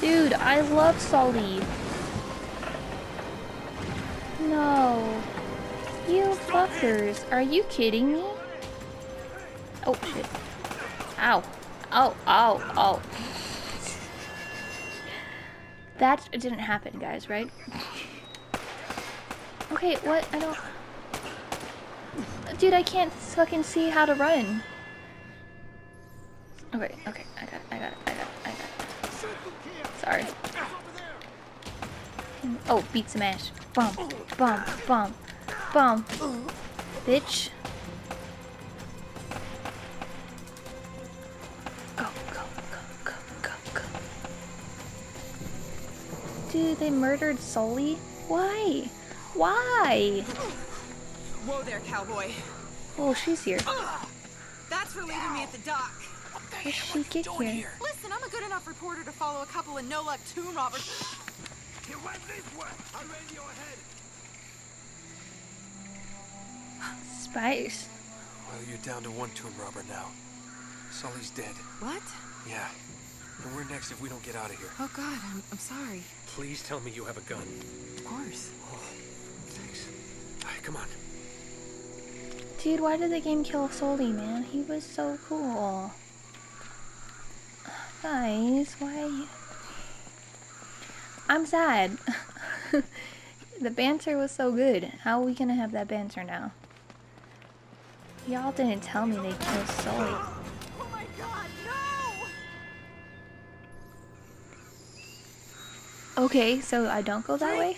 Dude, I love Sully. No. You fuckers. Are you kidding me? Oh, shit. Ow. Oh, oh, oh. That didn't happen, guys, right? Okay, what? I don't... Dude, I can't fucking see how to run. Okay, okay, I got it, I got it, I got it. Sorry. Oh, beat smash. Bum, bum, bum, bum. Bitch. Go, go, go, go, go, go. Dude, they murdered Sully? Why? Why? Whoa there, cowboy. Oh, she's here. That's for leaving me at the dock. How did she get here? Listen, I'm a good enough reporter to follow a couple of no-luck tomb robbers. He went this way. I'm radio ahead. Spice. Well, you're down to one tomb robber now. Sully's dead. What? Yeah. And we're next if we don't get out of here. Oh God, I'm, I'm sorry. Please tell me you have a gun. Of course. Oh, thanks. All right, come on. Dude, why did the game kill Sully, man? He was so cool. Guys, why? I'm sad. [LAUGHS] the banter was so good. How are we gonna have that banter now? Y'all didn't tell me they killed Sully. Oh my God, no! Okay, so I don't go that way?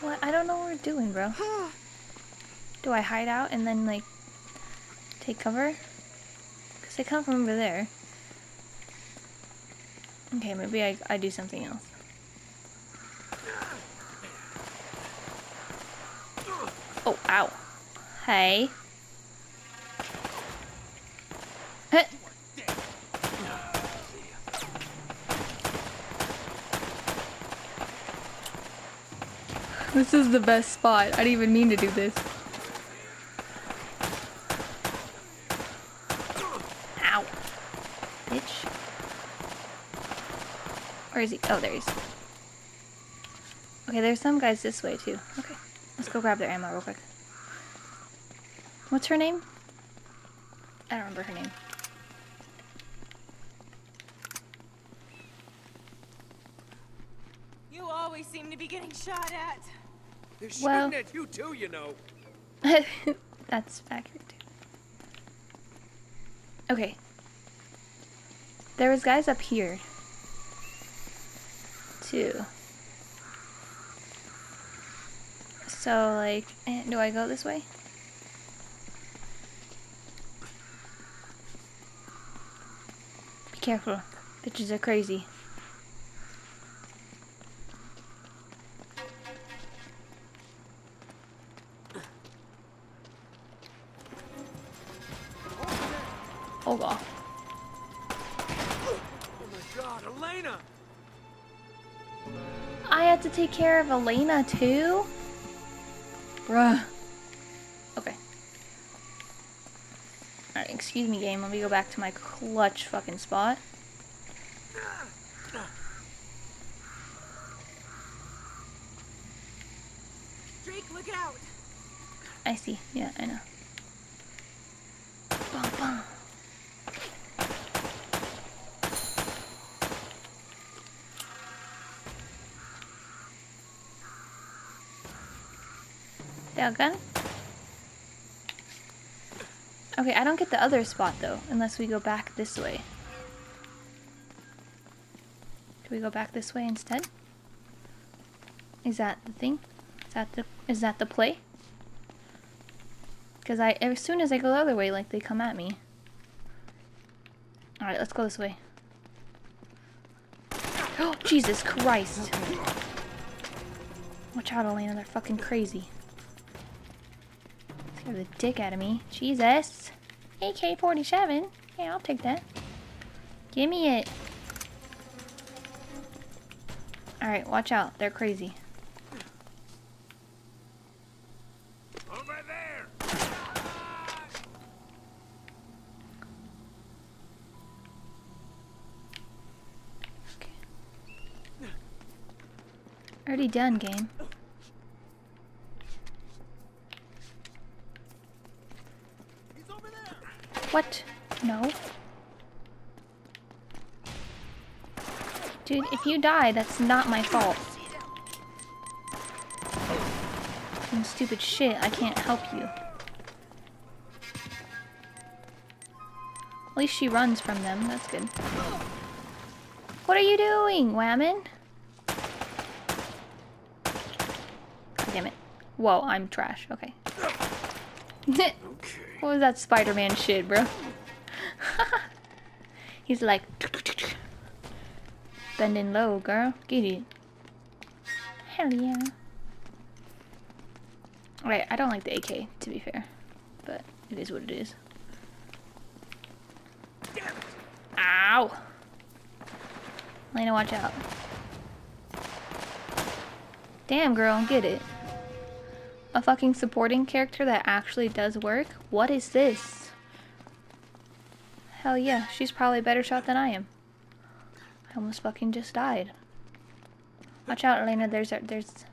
What? I don't know what we're doing, bro. [SIGHS] Do I hide out and then, like, take cover? Because I come from over there. Okay, maybe I, I do something else. Oh, ow. Hey. Heh. This is the best spot. I didn't even mean to do this. Ow. Bitch. Where is he? Oh, there he is. Okay, there's some guys this way too. Okay. Let's go grab their ammo real quick. What's her name? I don't remember her name. You always seem to be getting shot at. They're shooting Well- at you too, you know. [LAUGHS] That's accurate too. Okay. There was guys up here. Too. So, like, eh, do I go this way? Be careful. Bitches are crazy. Care of Elena too? Bruh. Okay. Alright, excuse me game, let me go back to my clutch fucking spot. Drake, look out! I see, yeah, I know. Bum, bum. Gun? Okay, I don't get the other spot though, unless we go back this way. Do we go back this way instead? Is that the thing? Is that the is that the play? Because I as soon as I go the other way, like they come at me. Alright, let's go this way. Oh, [GASPS] Jesus Christ. Watch out, Elena, they're fucking crazy. Scared the dick out of me. Jesus. AK-47. Yeah, I'll take that. Give me it. Alright, watch out. They're crazy. Over there! Okay. Already done, game. What? No. Dude, if you die, that's not my fault. And stupid shit, I can't help you. At least she runs from them, that's good. What are you doing, Whammon? Damn it. Whoa, I'm trash. Okay. What was that Spider-Man shit, bro? [LAUGHS] He's like bending low, girl. Get it. Hell yeah. Alright, I don't like the AK, to be fair. But it is what it is. Ow! Lena, watch out. Damn, girl, get it a fucking supporting character that actually does work? What is this? Hell yeah, she's probably a better shot than I am. I almost fucking just died. Watch out, Elena, there's there's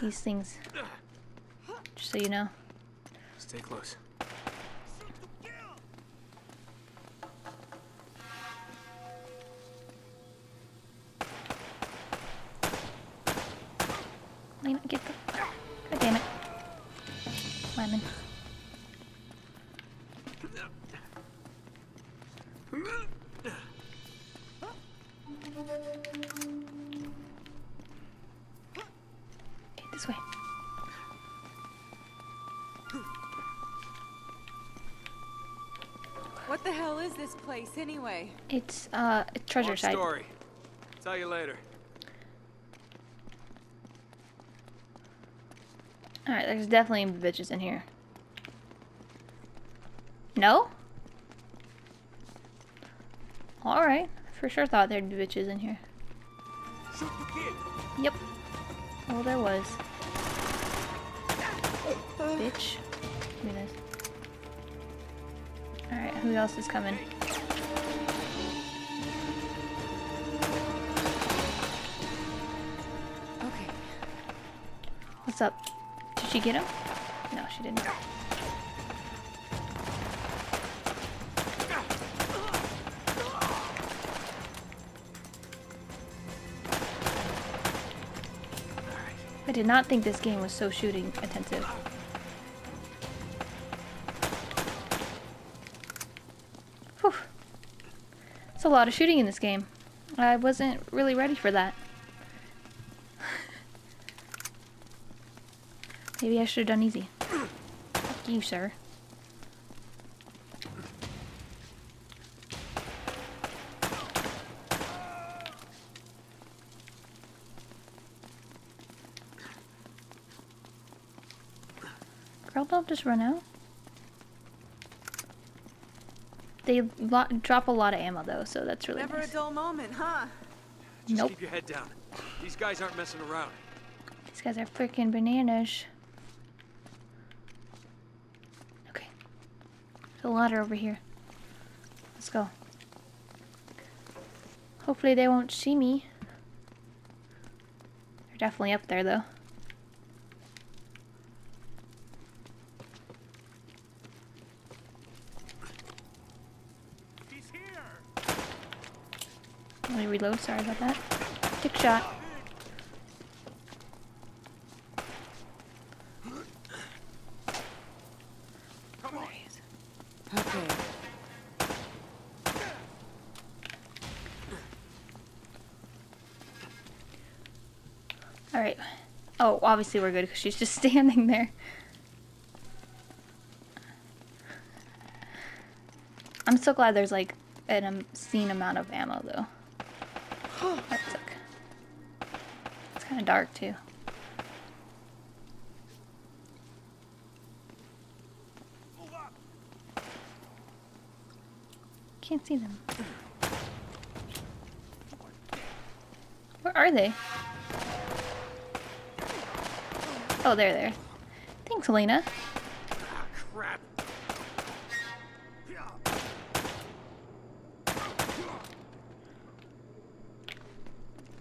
these things. Just so you know. Stay close. Elena, get the place anyway? It's uh a treasure Long side. story. Tell you later. Alright, there's definitely bitches in here. No? Alright. For sure thought there'd be bitches in here. Shoot the kid! Yep. Oh, there was. Bitch. Give me this. Alright, who else is coming? She get him? No, she didn't. I did not think this game was so shooting attentive. Whew. It's a lot of shooting in this game. I wasn't really ready for that. Maybe I should have done easy. Fuck you, sir. Girl, don't just run out. They lo drop a lot of ammo though, so that's really Never nice. a dull moment, huh? Just Nope. keep your head down. These guys aren't messing around. These guys are freaking bananas. Okay. There's a ladder over here. Let's go. Hopefully they won't see me. They're definitely up there though. He's here. Let me reload, sorry about that. A shot. Obviously we're good because she's just [LAUGHS] standing there. I'm so glad there's like an obscene amount of ammo though. [GASPS] That suck. It's kind of dark too. Can't see them. Where are they? Oh, they're there. Thanks, Elena.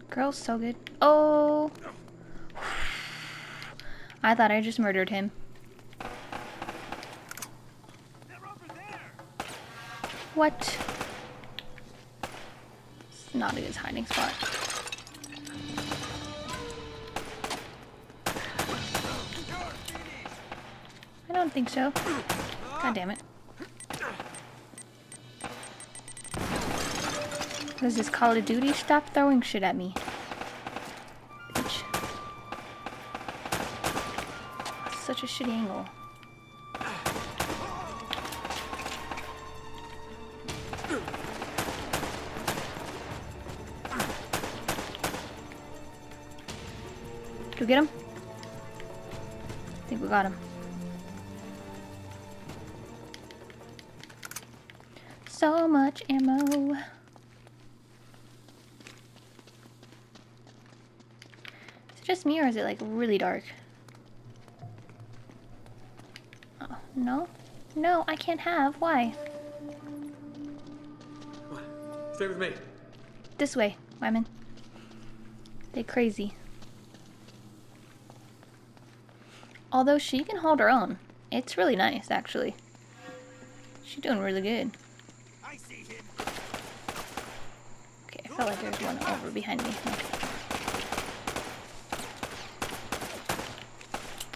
Girl's so good. Oh! I thought I just murdered him. What? It's not a good hiding spot. Think so. God damn it. Is this Call of Duty? Stop throwing shit at me. Bitch. Such a shitty angle. We get him? I think we got him. So much ammo. Is it just me or is it like really dark? Oh, no? No, I can't have. Why? Stay with me. This way, women. They crazy. Although she can hold her own. It's really nice, actually. She's doing really good. Felt like there's one over behind me. Okay.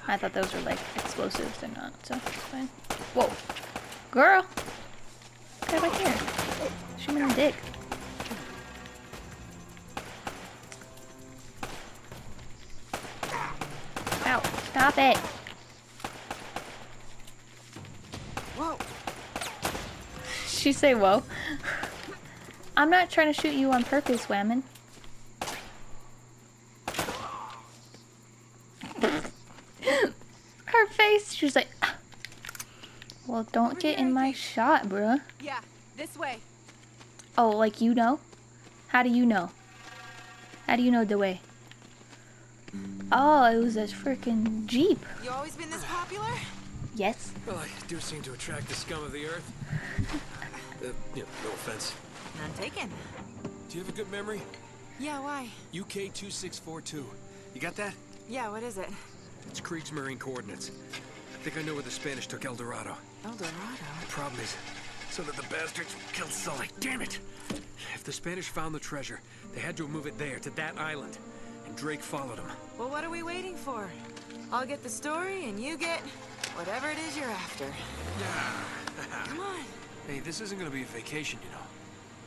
I thought those were like explosives. They're not, so it's fine. Whoa. Girl! Guy right here. Shoot me in the dick. Ow, stop it. Whoa. She say whoa. I'm not trying to shoot you on purpose, Whammon. [LAUGHS] Her face, she's like, "Ah." [SIGHS] well, don't get in my shot, bruh. Yeah, this way. Oh, like you know? How do you know? How do you know the way? Oh, it was a freaking Jeep. You always been this popular? Yes. Well, I do seem to attract the scum of the earth. [LAUGHS] Uh, you know, no offense. None taken. Do you have a good memory? Yeah, why? UK 2642. You got that? Yeah, what is it? It's Kriegsmarine coordinates. I think I know where the Spanish took El Dorado. El Dorado. The problem is, so that the bastards killed Sully. Damn it! If the Spanish found the treasure, they had to move it there, to that island. And Drake followed them. Well, what are we waiting for? I'll get the story, and you get whatever it is you're after. [LAUGHS] Come on. Hey, this isn't gonna be a vacation, you know.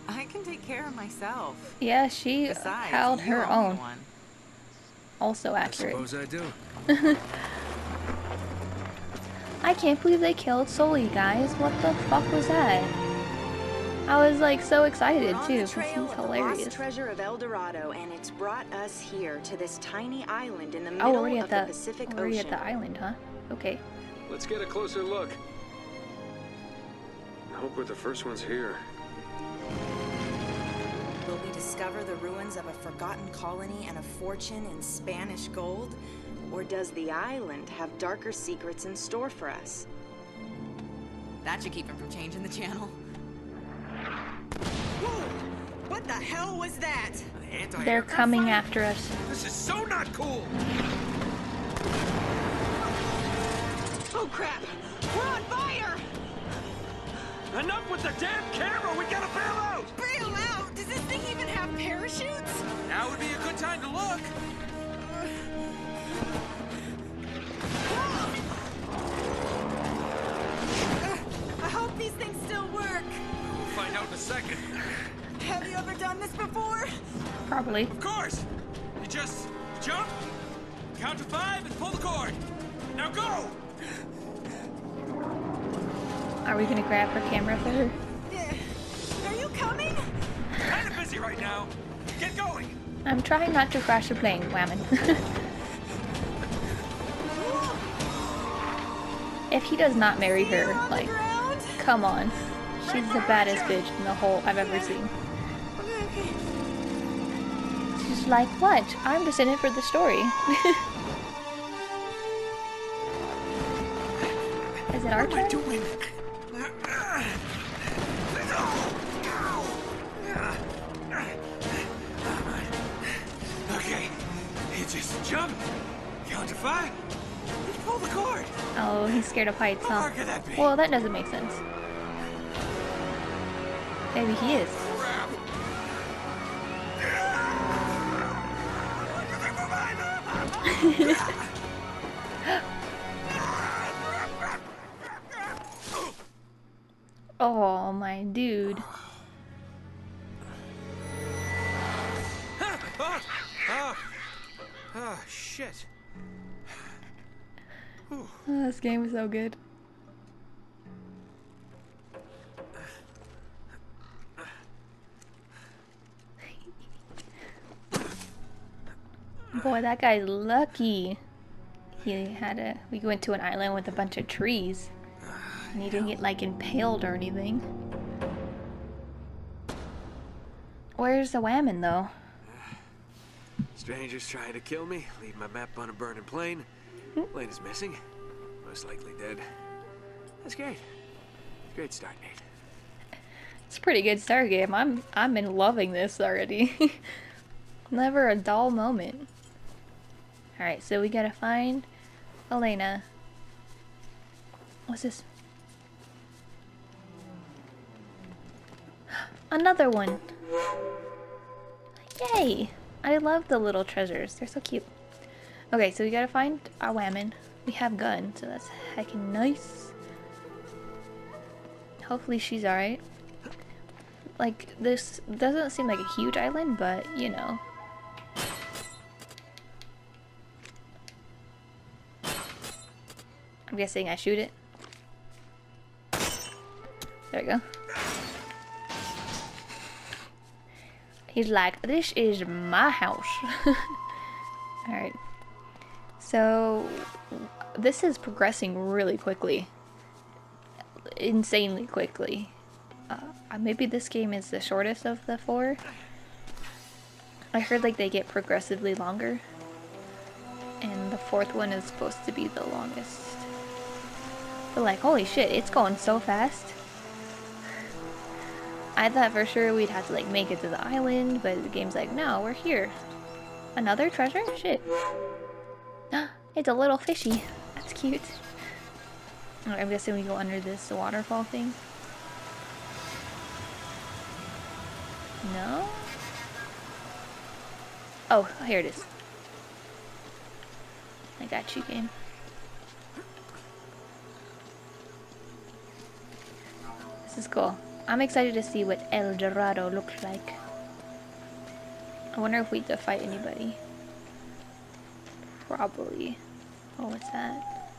I can take care of myself. Yeah, she Besides, held her own. one. Also I accurate. suppose I do. [LAUGHS] I can't believe they killed Sully, guys. What the fuck was that? I was like so excited We're on too. the This trail is of the hilarious. lost treasure of El Dorado, and it's brought us here to this tiny island in the Oh, middle we're already of at the the Pacific already Ocean. at the island, huh? Okay. Let's get a closer look. I hope we're the first ones here. Will we discover the ruins of a forgotten colony and a fortune in Spanish gold? Or does the island have darker secrets in store for us? That should keep him from changing the channel. Whoa! What the hell was that? They're coming after us. This is so not cool! Oh crap! We're on fire! Enough with the damn camera! We gotta bail out! Bail out! To look. I hope these things still work. We'll find out in a second. Have you ever done this before? Probably. Of course! You just jump, count to five, and pull the cord. Now go! Are we gonna grab her camera for her? I'm trying not to crash the plane, whammon. [LAUGHS] if he does not marry her, like, come on. She's the baddest bitch in the whole I've ever seen. Okay. She's like, what? I'm just in it for the story. [LAUGHS] Is it our turn? Scared of heights, huh? hard could that be? Well, that doesn't make sense. Maybe he is. Game is so good. Boy, that guy's lucky. He had a. We went to an island with a bunch of trees. And he didn't get like impaled or anything. Where's the whammon though? Strangers trying to kill me, leave my map on a burning plane. Plane is missing. Most likely dead. That's great. Great start, Nate. It's a pretty good start game. I'm I'm in loving this already. [LAUGHS] Never a dull moment. Alright, so we gotta find Elena. What's this? [GASPS] Another one! Yay! I love the little treasures. They're so cute. Okay, so we gotta find our whammon. We have gun, so that's heckin' nice. Hopefully she's alright. Like, this doesn't seem like a huge island, but, you know. I'm guessing I shoot it. There we go. He's like, this is my house. [LAUGHS] Alright. So, this is progressing really quickly. Insanely quickly. Uh, maybe this game is the shortest of the four. I heard like they get progressively longer. And the fourth one is supposed to be the longest. But like, holy shit, it's going so fast. I thought for sure we'd have to like make it to the island, but the game's like, no, we're here. Another treasure? Shit. [GASPS] it's a little fishy. That's cute. Alright, I'm guessing we go under this waterfall thing. No? Oh, here it is. I got you, game. This is cool. I'm excited to see what El Dorado looks like. I wonder if we have to fight anybody. Probably. Oh, what's that?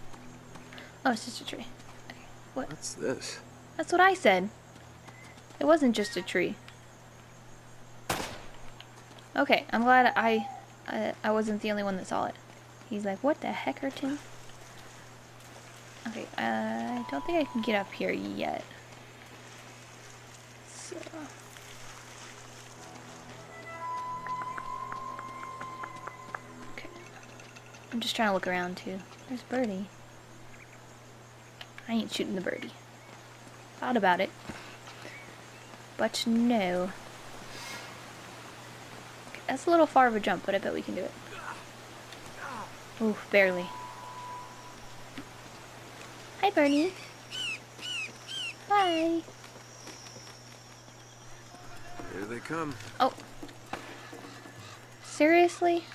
Oh, it's just a tree. Okay. What? What's this? That's what I said. It wasn't just a tree. Okay, I'm glad I, I, I wasn't the only one that saw it. He's like, what the heck, Artin? Okay, uh, I don't think I can get up here yet. So. I'm just trying to look around too. There's Birdie. I ain't shooting the birdie. Thought about it. But no. That's a little far of a jump, but I bet we can do it. Ooh, barely. Hi, Bernie. Hi. Here they come. Oh. Seriously?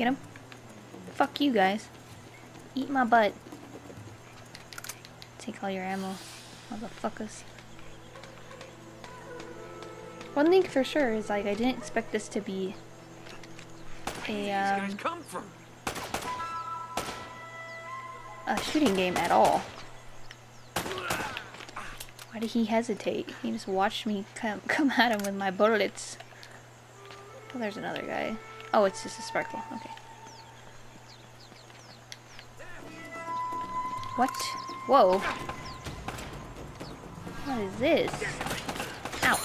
Get him? Fuck you guys. Eat my butt. Take all your ammo, motherfuckers. One thing for sure is like I didn't expect this to be a um, a shooting game at all. Why did he hesitate? He just watched me come [LAUGHS] come at him with my bullets. Oh, there's another guy. Oh, it's just a sparkle. Okay. What? Whoa. What is this? Ow.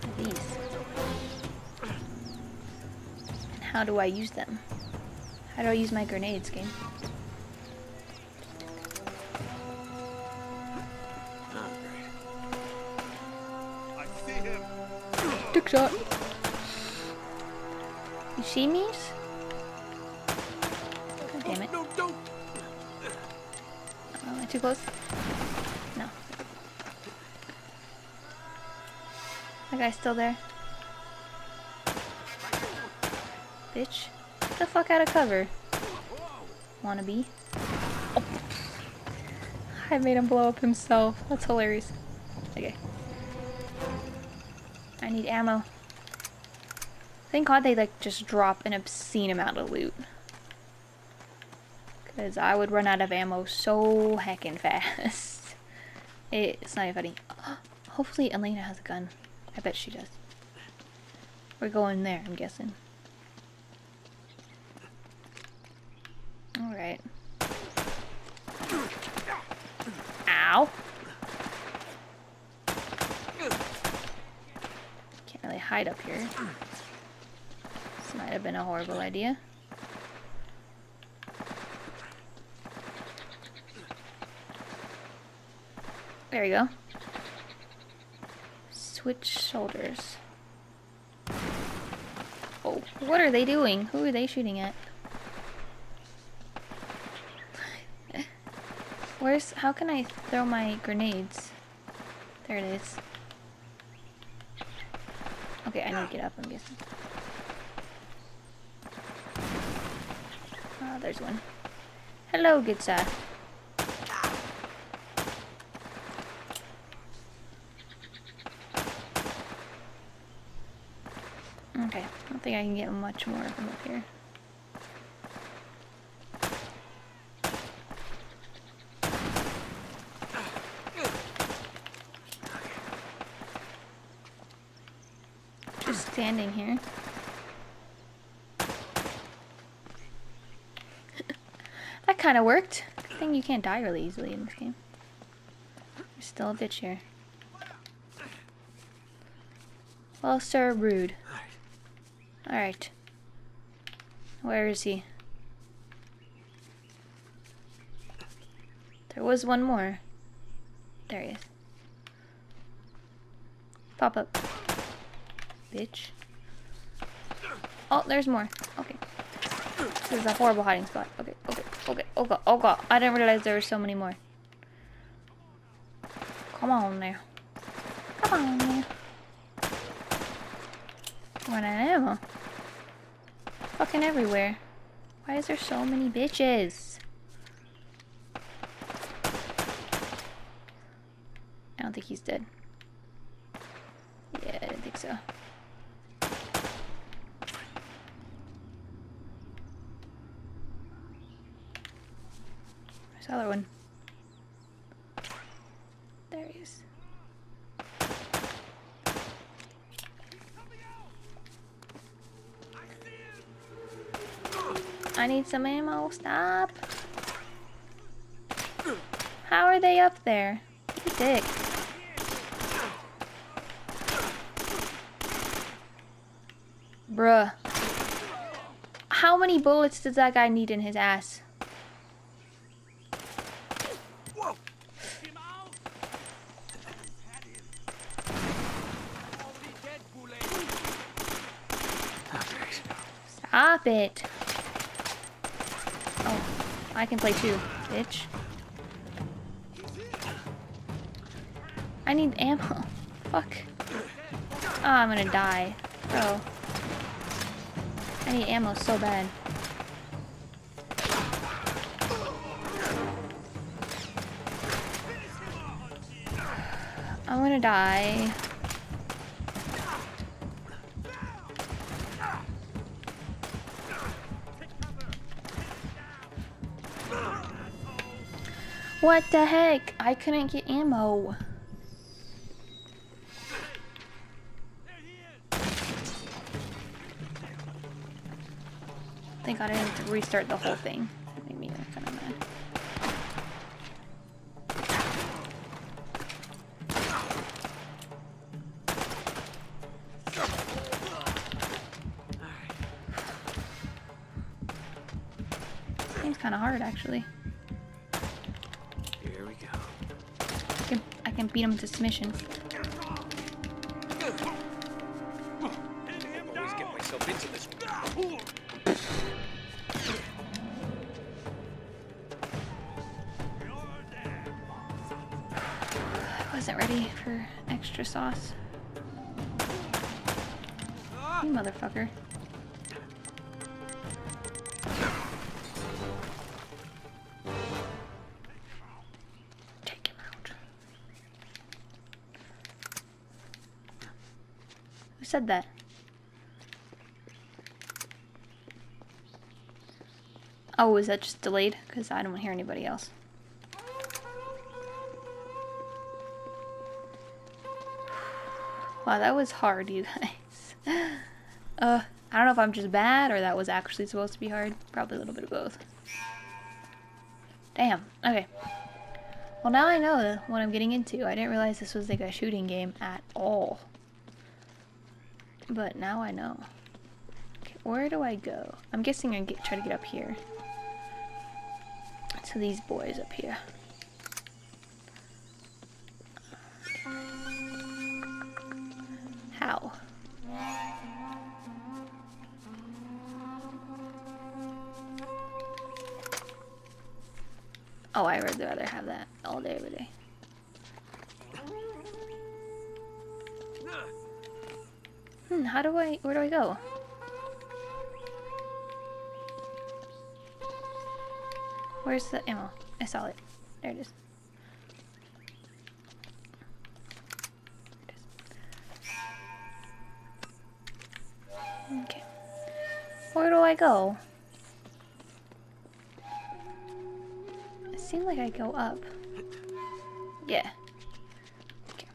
What are these? And how do I use them? How do I use my grenades, game? Dick shot. Me? God damn it. No, don't! Oh, am I too close? No. That guy's still there. Bitch. Get the fuck out of cover. Wannabe. Oh. I made him blow up himself. That's hilarious. Okay. I need ammo. Thank God they like just drop an obscene amount of loot. Because I would run out of ammo so heckin' fast. [LAUGHS] it's not even funny. [GASPS] Hopefully Elena has a gun. I bet she does. We're going there, I'm guessing. Alright. Ow. Can't really hide up here. Been a horrible idea. There we go. Switch shoulders. Oh, what are they doing? Who are they shooting at? [LAUGHS] Where's, how can I throw my grenades? There it is. Okay, I need to get up, I'm guessing. There's one. Hello, good sir. Okay, I don't think I can get much more of them up here. Just standing here. Kind of worked. Good thing you can't die really easily in this game. There's still a bitch here. Well, sir, rude. Alright. Where is he? There was one more. There he is. Pop up. Bitch. Oh, there's more. Okay. This is a horrible hiding spot. Okay, okay, oh god, oh god. I didn't realize there were so many more. Come on now. Come on now. Run out of ammo. Fucking everywhere. Why is there so many bitches? I don't think he's dead. Yeah, I didn't think so. Other one. There he is. I need some ammo. Stop. How are they up there? Dick. Bruh. How many bullets does that guy need in his ass? Stop it. Oh, I can play too, bitch. I need ammo. [LAUGHS] Fuck. Oh, I'm gonna die. Bro. I need ammo so bad. I'm gonna die. What the heck? I couldn't get ammo. Thank God I didn't have to restart the whole thing. Beat him to submission. Always get myself into this. I wasn't ready for extra sauce. You motherfucker. Said that? Oh, is that just delayed? Because I don't hear anybody else. Wow, that was hard, you guys. [LAUGHS] uh, I don't know if I'm just bad or that was actually supposed to be hard. Probably a little bit of both. Damn. Okay. Well, now I know what I'm getting into. I didn't realize this was like a shooting game at all. But now I know. Okay, where do I go? I'm guessing I get try to get up here. To these boys up here. How? Oh, I would rather have that all day, every day. Hmm, how do I, where do I go? Where's the ammo? I saw it. There it is. Okay. Where do I go? It seemed like I go up. Yeah. Okay.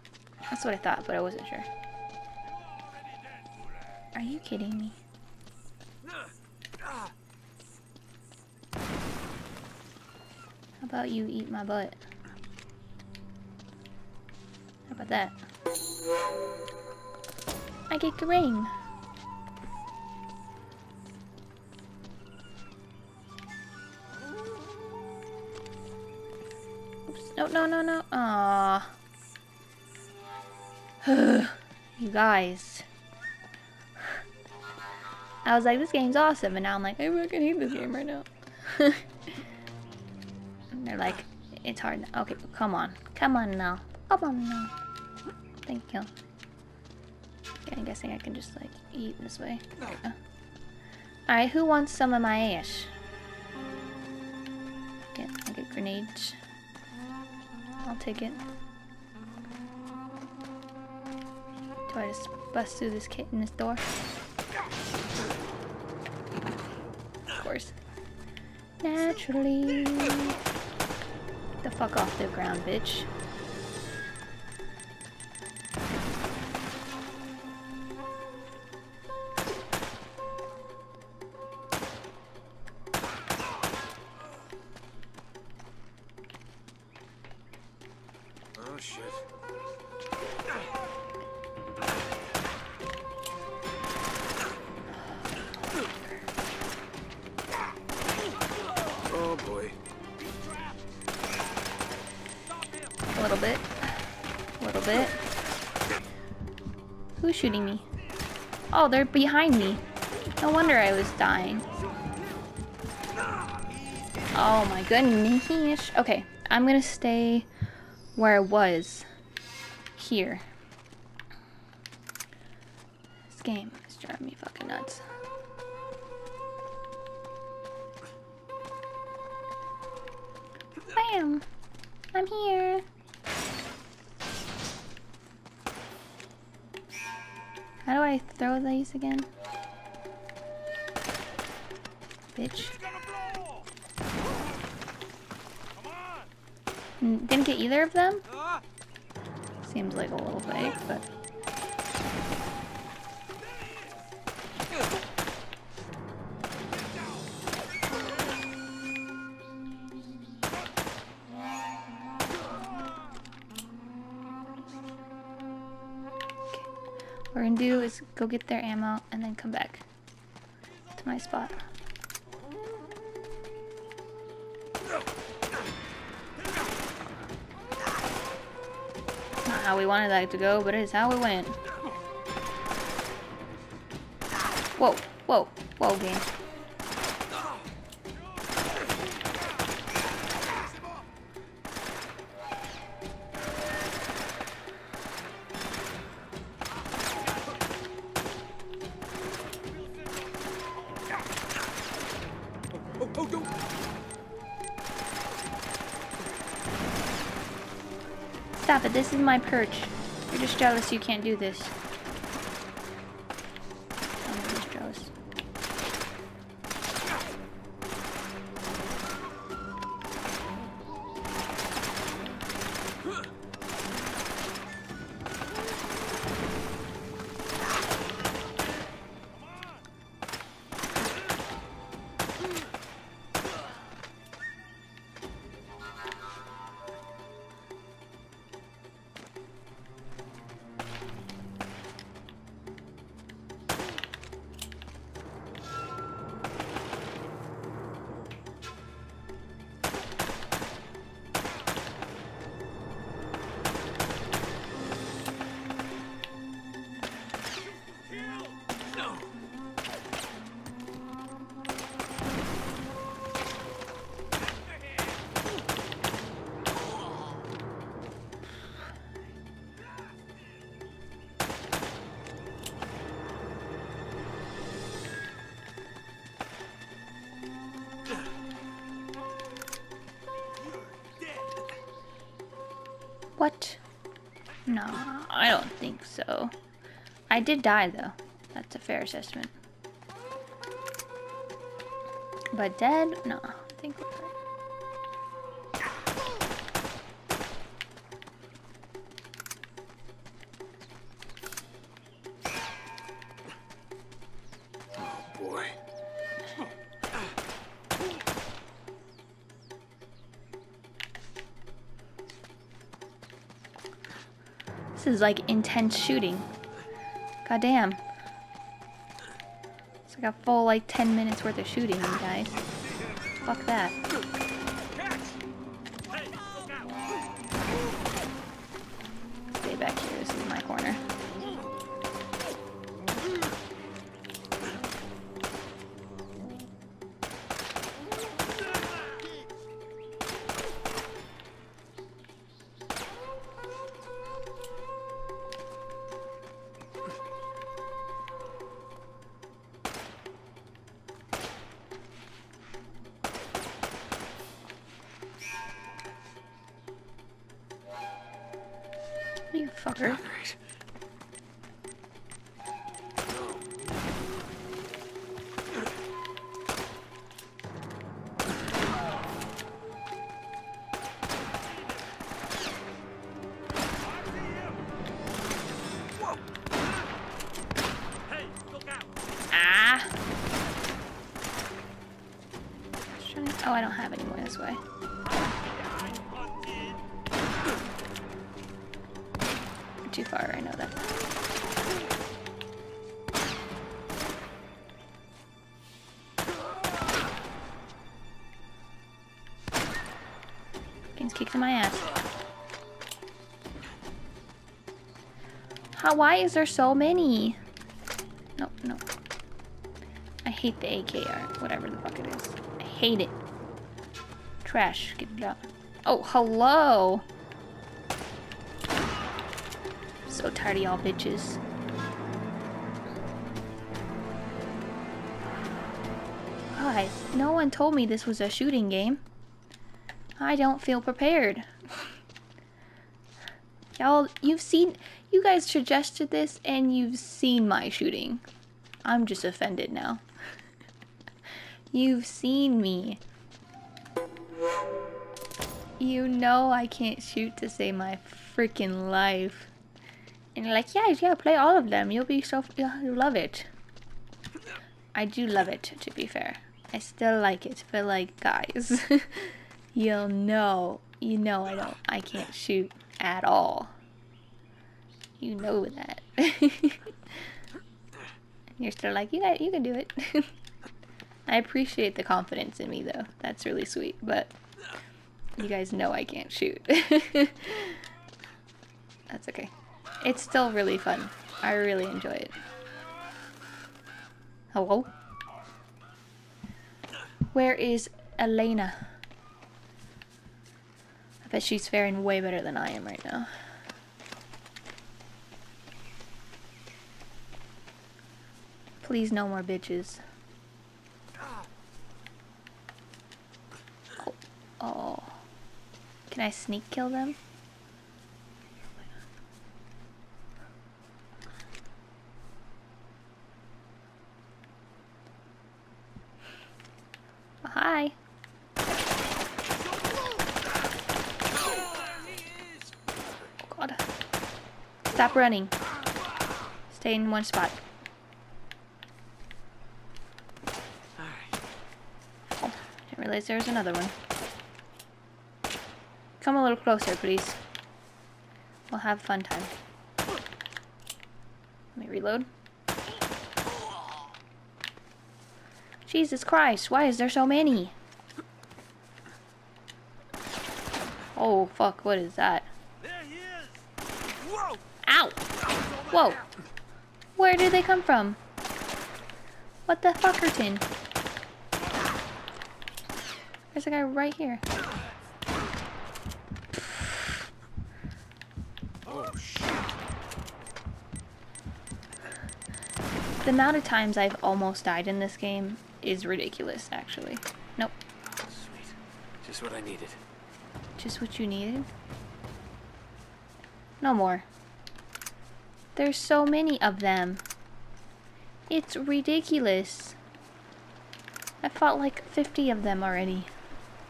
That's what I thought, but I wasn't sure. Are you kidding me? How about you eat my butt? How about that? I get green. No, no, no, no. Aww. [SIGHS] you guys. I was like, this game's awesome, and now I'm like, I fucking hate this game right now. [LAUGHS] and they're like, it's hard. Okay, come on. Come on now. Come on now. Thank you. Okay, I'm guessing I can just like eat this way. Alright, who wants some of my ash? Get, I get grenades. I'll take it. Do I just bust through this kit in this door? Naturally. Get the fuck off the ground, bitch. Behind me. No wonder I was dying. Oh my goodness. Okay, I'm gonna stay where I was. Here. This game is driving me fucking nuts. Bam! I'm here. How do I throw these again? Bitch. Didn't get either of them? Ah. Seems like a little vague, but... go get their ammo and then come back to my spot. Not how we wanted that to go, but it is how it went. Whoa, whoa, whoa, game. This is my perch. You're just jealous you can't do this. Did die though. That's a fair assessment. But dead? No, I think we're fine. Oh. This is like intense shooting. God damn. It's like a full like 10 minutes worth of shooting, you guys. Fuck that. Why is there so many? No, no. I hate the AKR, whatever the fuck it is. I hate it. Trash, get it out. Oh, hello! So tired of y'all bitches. Guys, no one told me this was a shooting game. I don't feel prepared. Y'all, you've seen, you guys suggested this and you've seen my shooting. I'm just offended now. [LAUGHS] you've seen me. You know I can't shoot to save my freaking life. And you're like, yeah, yeah, play all of them. You'll be so, you'll love it. I do love it, to be fair. I still like it, but like, guys, [LAUGHS] you'll know, you know I don't, I can't shoot at all. You know that. [LAUGHS] You're still like, you got, you can do it. [LAUGHS] I appreciate the confidence in me, though. That's really sweet, but you guys know I can't shoot. [LAUGHS] That's okay. It's still really fun. I really enjoy it. Hello? Where is Elena? I bet she's faring way better than I am right now. Please no more bitches. Oh. oh. Can I sneak kill them? Hi. God. Stop running. Stay in one spot. Alright. Oh, didn't realize there was another one. Come a little closer, please. We'll have fun time. Let me reload. Jesus Christ, why is there so many? Oh, fuck, what is that? Ow! Whoa! Where did they come from? What the fuckerton? There's a guy right here. Oh, shit. The amount of times I've almost died in this game is ridiculous, actually. Nope. Sweet. Just what I needed. Just what you needed? No more. There's so many of them. It's ridiculous. I fought like 50 of them already.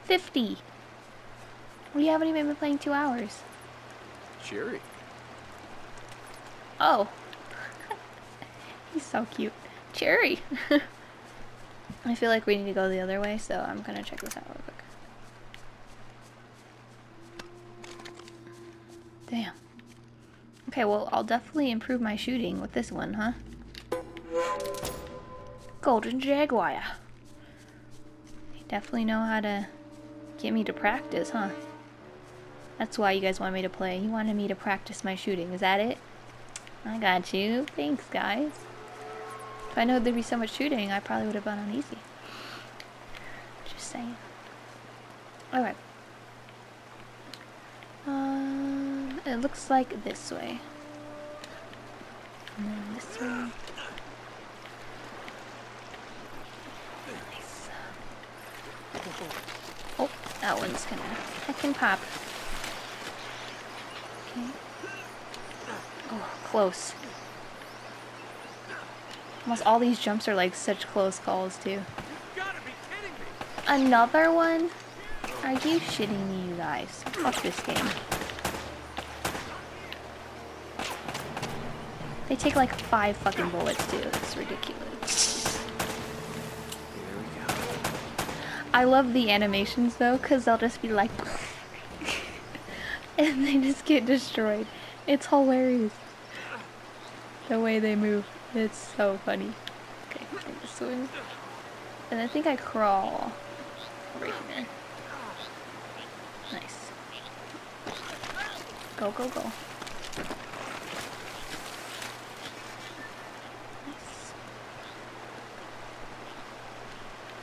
50! We haven't even been playing two hours. Cherry. Oh. [LAUGHS] He's so cute. Cherry! [LAUGHS] I feel like we need to go the other way, so I'm gonna check this out real quick. Damn. Okay, well, I'll definitely improve my shooting with this one, huh? Golden Jaguar. You definitely know how to get me to practice, huh? That's why you guys wanted me to play. You wanted me to practice my shooting. Is that it? I got you. Thanks, guys. If I know there'd be so much shooting, I probably would have gone on easy. Just saying. Alright. Um, it looks like this way. And then this way. Nice. That one's gonna... I can pop. Okay. Oh, close. Almost all these jumps are like such close calls too. Another one? Are you shitting me, you guys? Fuck this game. They take like five fucking bullets too. It's ridiculous. Here we go. I love the animations though, because they'll just be like, [LAUGHS] and they just get destroyed. It's hilarious. The way they move. It's so funny. Okay, I just. And I think I crawl right here. Nice. Go, go, go.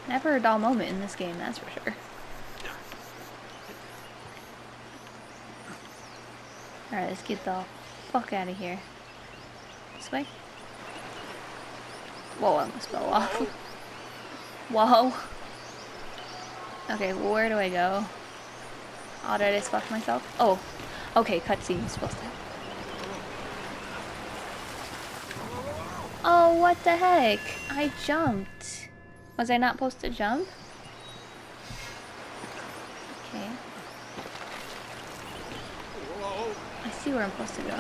Never a dull moment in this game, that's for sure. Alright, let's get the fuck out of here. This way? Whoa, I almost fell off. [LAUGHS] Whoa. Okay, where do I go? Oh, did I just fuck myself? Oh, okay, cutscene supposed to Oh, what the heck? I jumped. Was I not supposed to jump? Okay. I see where I'm supposed to go.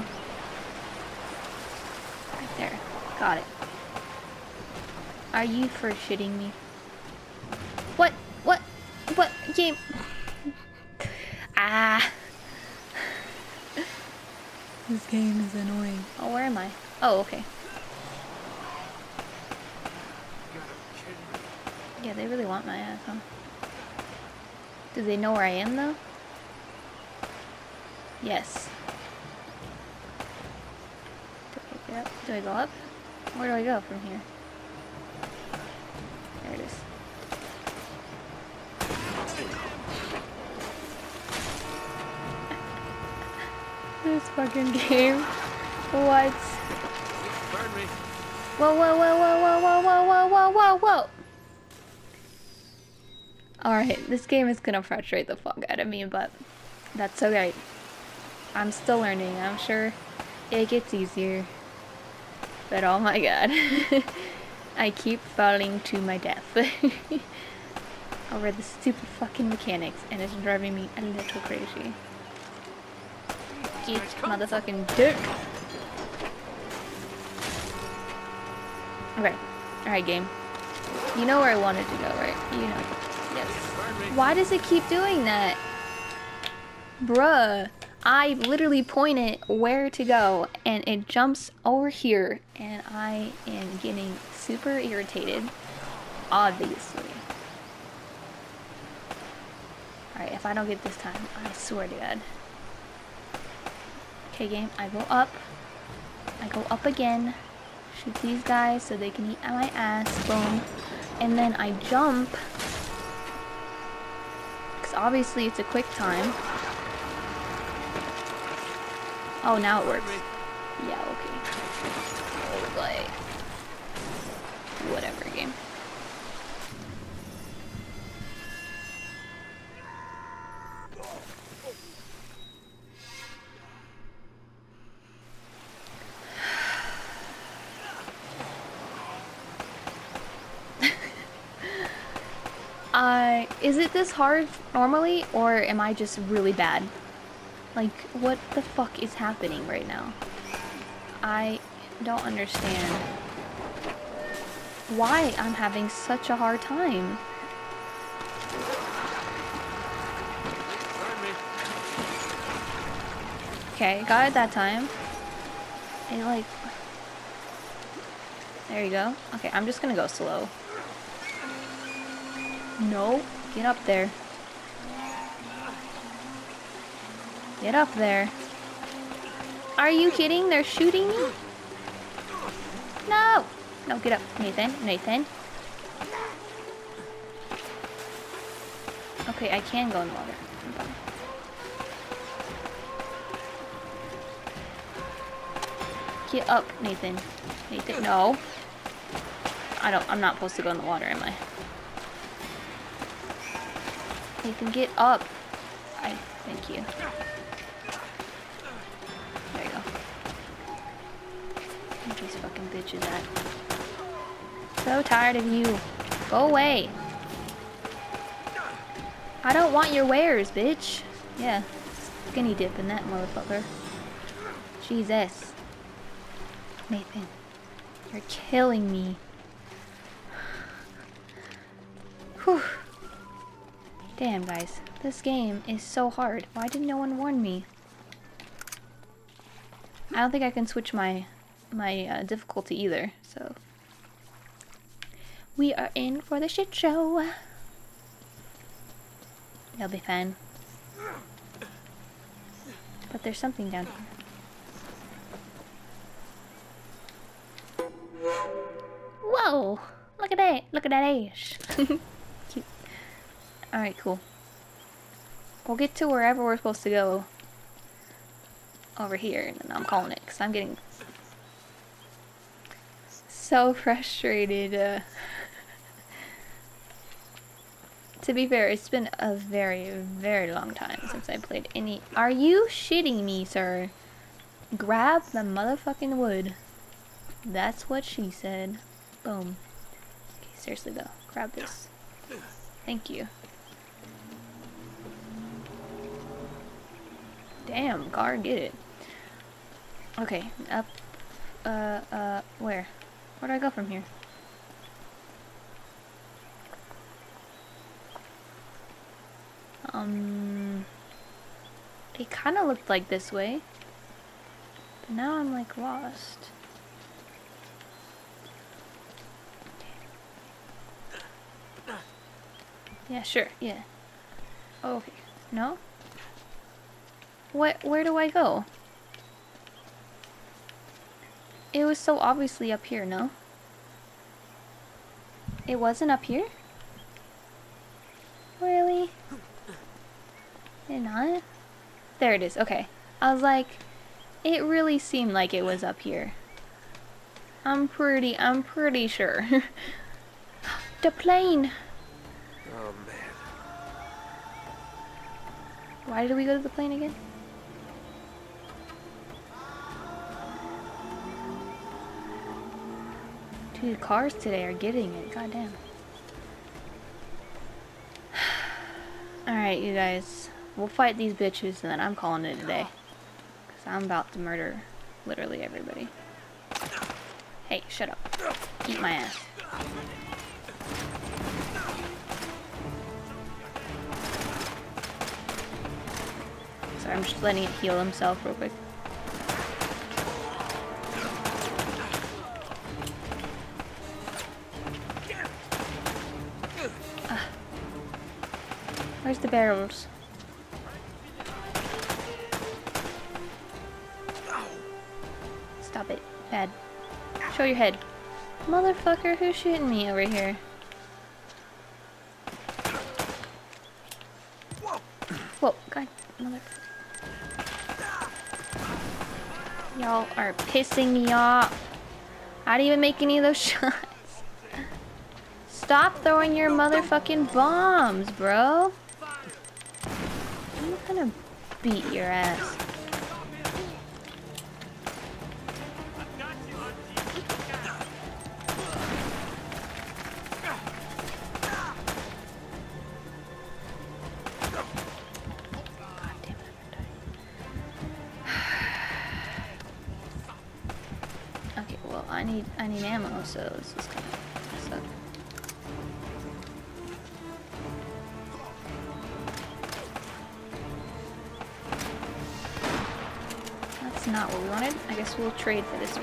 Right there. Got it. Are you for shitting me? What? What? What game? [LAUGHS] ah. this game is annoying. Oh, where am I? Oh, okay. Yeah, they really want my ass, huh? Do they know where I am, though? Yes. Do I? Do I go up? Where do I go from here? There it is. [LAUGHS] this fucking game. What? Me. Whoa, whoa, whoa, whoa, whoa, whoa, whoa, whoa, whoa, whoa, whoa. Alright, this game is gonna frustrate the fuck out of me, but that's okay. I'm still learning. I'm sure it gets easier. But oh my god. [LAUGHS] I keep falling to my death. [LAUGHS] Over the stupid fucking mechanics, and it's driving me a little crazy. Get motherfucking dick. Okay. Alright, game. You know where I wanted to go, right? You know. Why does it keep doing that? Bruh. I literally point it where to go, and it jumps over here, and I am getting super irritated. Obviously. Alright, if I don't get this time, I swear to God. Okay, game, I go up. I go up again. Shoot these guys so they can eat my ass. Boom. And then I jump. Obviously it's a quick time. Oh, now it works. Yeah, okay. Oh, like... Whatever, game. Uh, is it this hard normally, or am I just really bad? Like, what the fuck is happening right now? I don't understand why I'm having such a hard time. Okay, got it that time. It like... There you go. Okay, I'm just gonna go slow. No, get up there. Get up there. Are you kidding? They're shooting me? No! No, get up, Nathan. Nathan. Okay, I can go in the water. Get up, Nathan. Nathan, no. I don't, I'm not supposed to go in the water, am I? Nathan, get up. I, thank you. There you go. these fucking bitches at? So tired of you. Go away. I don't want your wares, bitch. Yeah, skinny dip in that motherfucker. Jesus. Nathan, you're killing me. Guys. This game is so hard. Why did no one warn me? I don't think I can switch my my uh, difficulty either, so... We are in for the shit show. It'll be fine. But there's something down here. Whoa! Look at that! Look at that ash! [LAUGHS] Alright, cool. We'll get to wherever we're supposed to go over here, and then I'm calling it, because I'm getting so [LAUGHS] frustrated. Uh, [LAUGHS] to be fair, it's been a very, very long time since I played any- Are you shitting me, sir? Grab the motherfucking wood. That's what she said. Boom. Okay, seriously though, grab this. Thank you. Damn, Gar, get it. Okay, up, uh, uh, where? Where do I go from here? Um, it kind of looked like this way. But now I'm like lost. Yeah, sure, yeah. Oh, okay. No? What, where do I go? It was so obviously up here, no? It wasn't up here? Really? Not? There it is, okay. I was like, it really seemed like it was up here. I'm pretty, I'm pretty sure. [LAUGHS] the plane! Oh, man. Why did we go to the plane again? Dude, cars today are getting it. Goddamn. [SIGHS] Alright, you guys. We'll fight these bitches and then I'm calling it a day. Because I'm about to murder literally everybody. Hey, shut up. Eat my ass. Sorry, I'm just letting it heal himself real quick. Where's the barrels? Stop it. Bad. Show your head. Motherfucker, who's shooting me over here? Whoa, god, mother. Y'all are pissing me off. I didn't even make any of those [LAUGHS] shots. Stop throwing your motherfucking bombs, bro. Beat your ass. Trade for this one.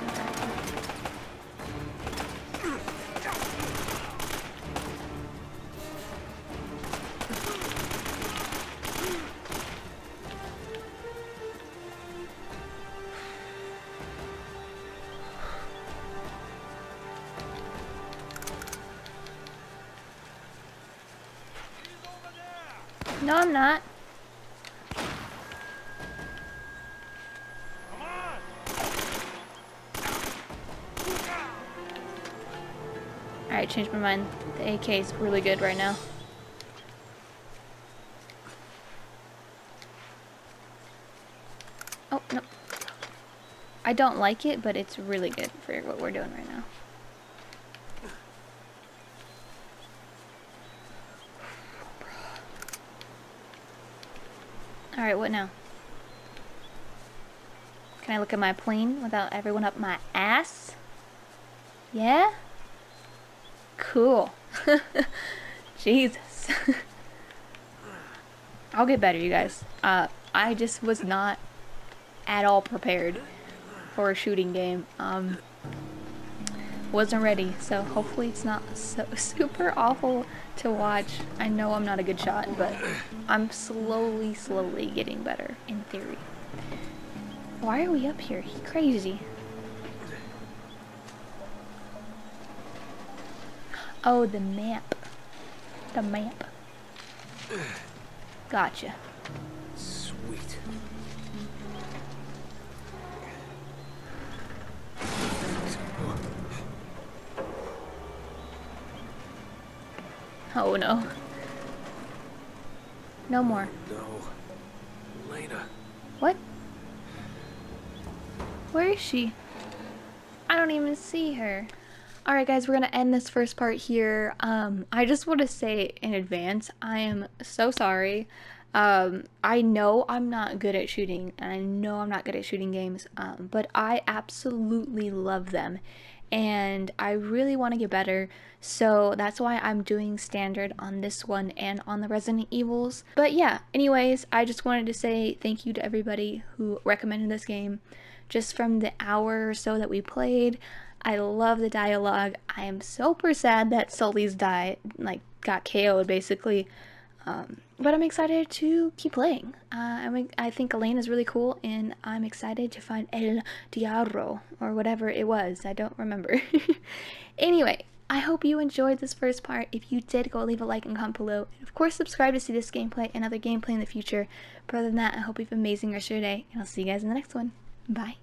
No, I'm not. Changed my mind. The AK is really good right now. Oh, no. I don't like it, but it's really good for what we're doing right now. Alright, what now? Can I look at my plane without everyone up my ass? Yeah? Cool. [LAUGHS] Jesus. [LAUGHS] I'll get better, you guys. Uh, I just was not at all prepared for a shooting game. Um, wasn't ready, so hopefully it's not so [LAUGHS] super awful to watch. I know I'm not a good shot, but I'm slowly, slowly getting better, in theory. Why are we up here? He crazy. Oh, the map. The map. Gotcha. Sweet. Oh no. No more. No. Lena. What? Where is she? I don't even see her. Alright guys, we're going to end this first part here. Um, I just want to say in advance, I am so sorry. Um, I know I'm not good at shooting, and I know I'm not good at shooting games, um, but I absolutely love them. And I really want to get better, so that's why I'm doing standard on this one and on the Resident Evils. But yeah, anyways, I just wanted to say thank you to everybody who recommended this game. Just from the hour or so that we played, I love the dialogue. I am super sad that Sully's died, like got KO'd basically. Um, but I'm excited to keep playing. Uh, I mean, I think Elena is really cool, and I'm excited to find El Diablo or whatever it was. I don't remember. [LAUGHS] anyway, I hope you enjoyed this first part. If you did, go leave a like and comment below. And of course, subscribe to see this gameplay and other gameplay in the future. But other than that, I hope you have an amazing rest of your day, and I'll see you guys in the next one. Bye.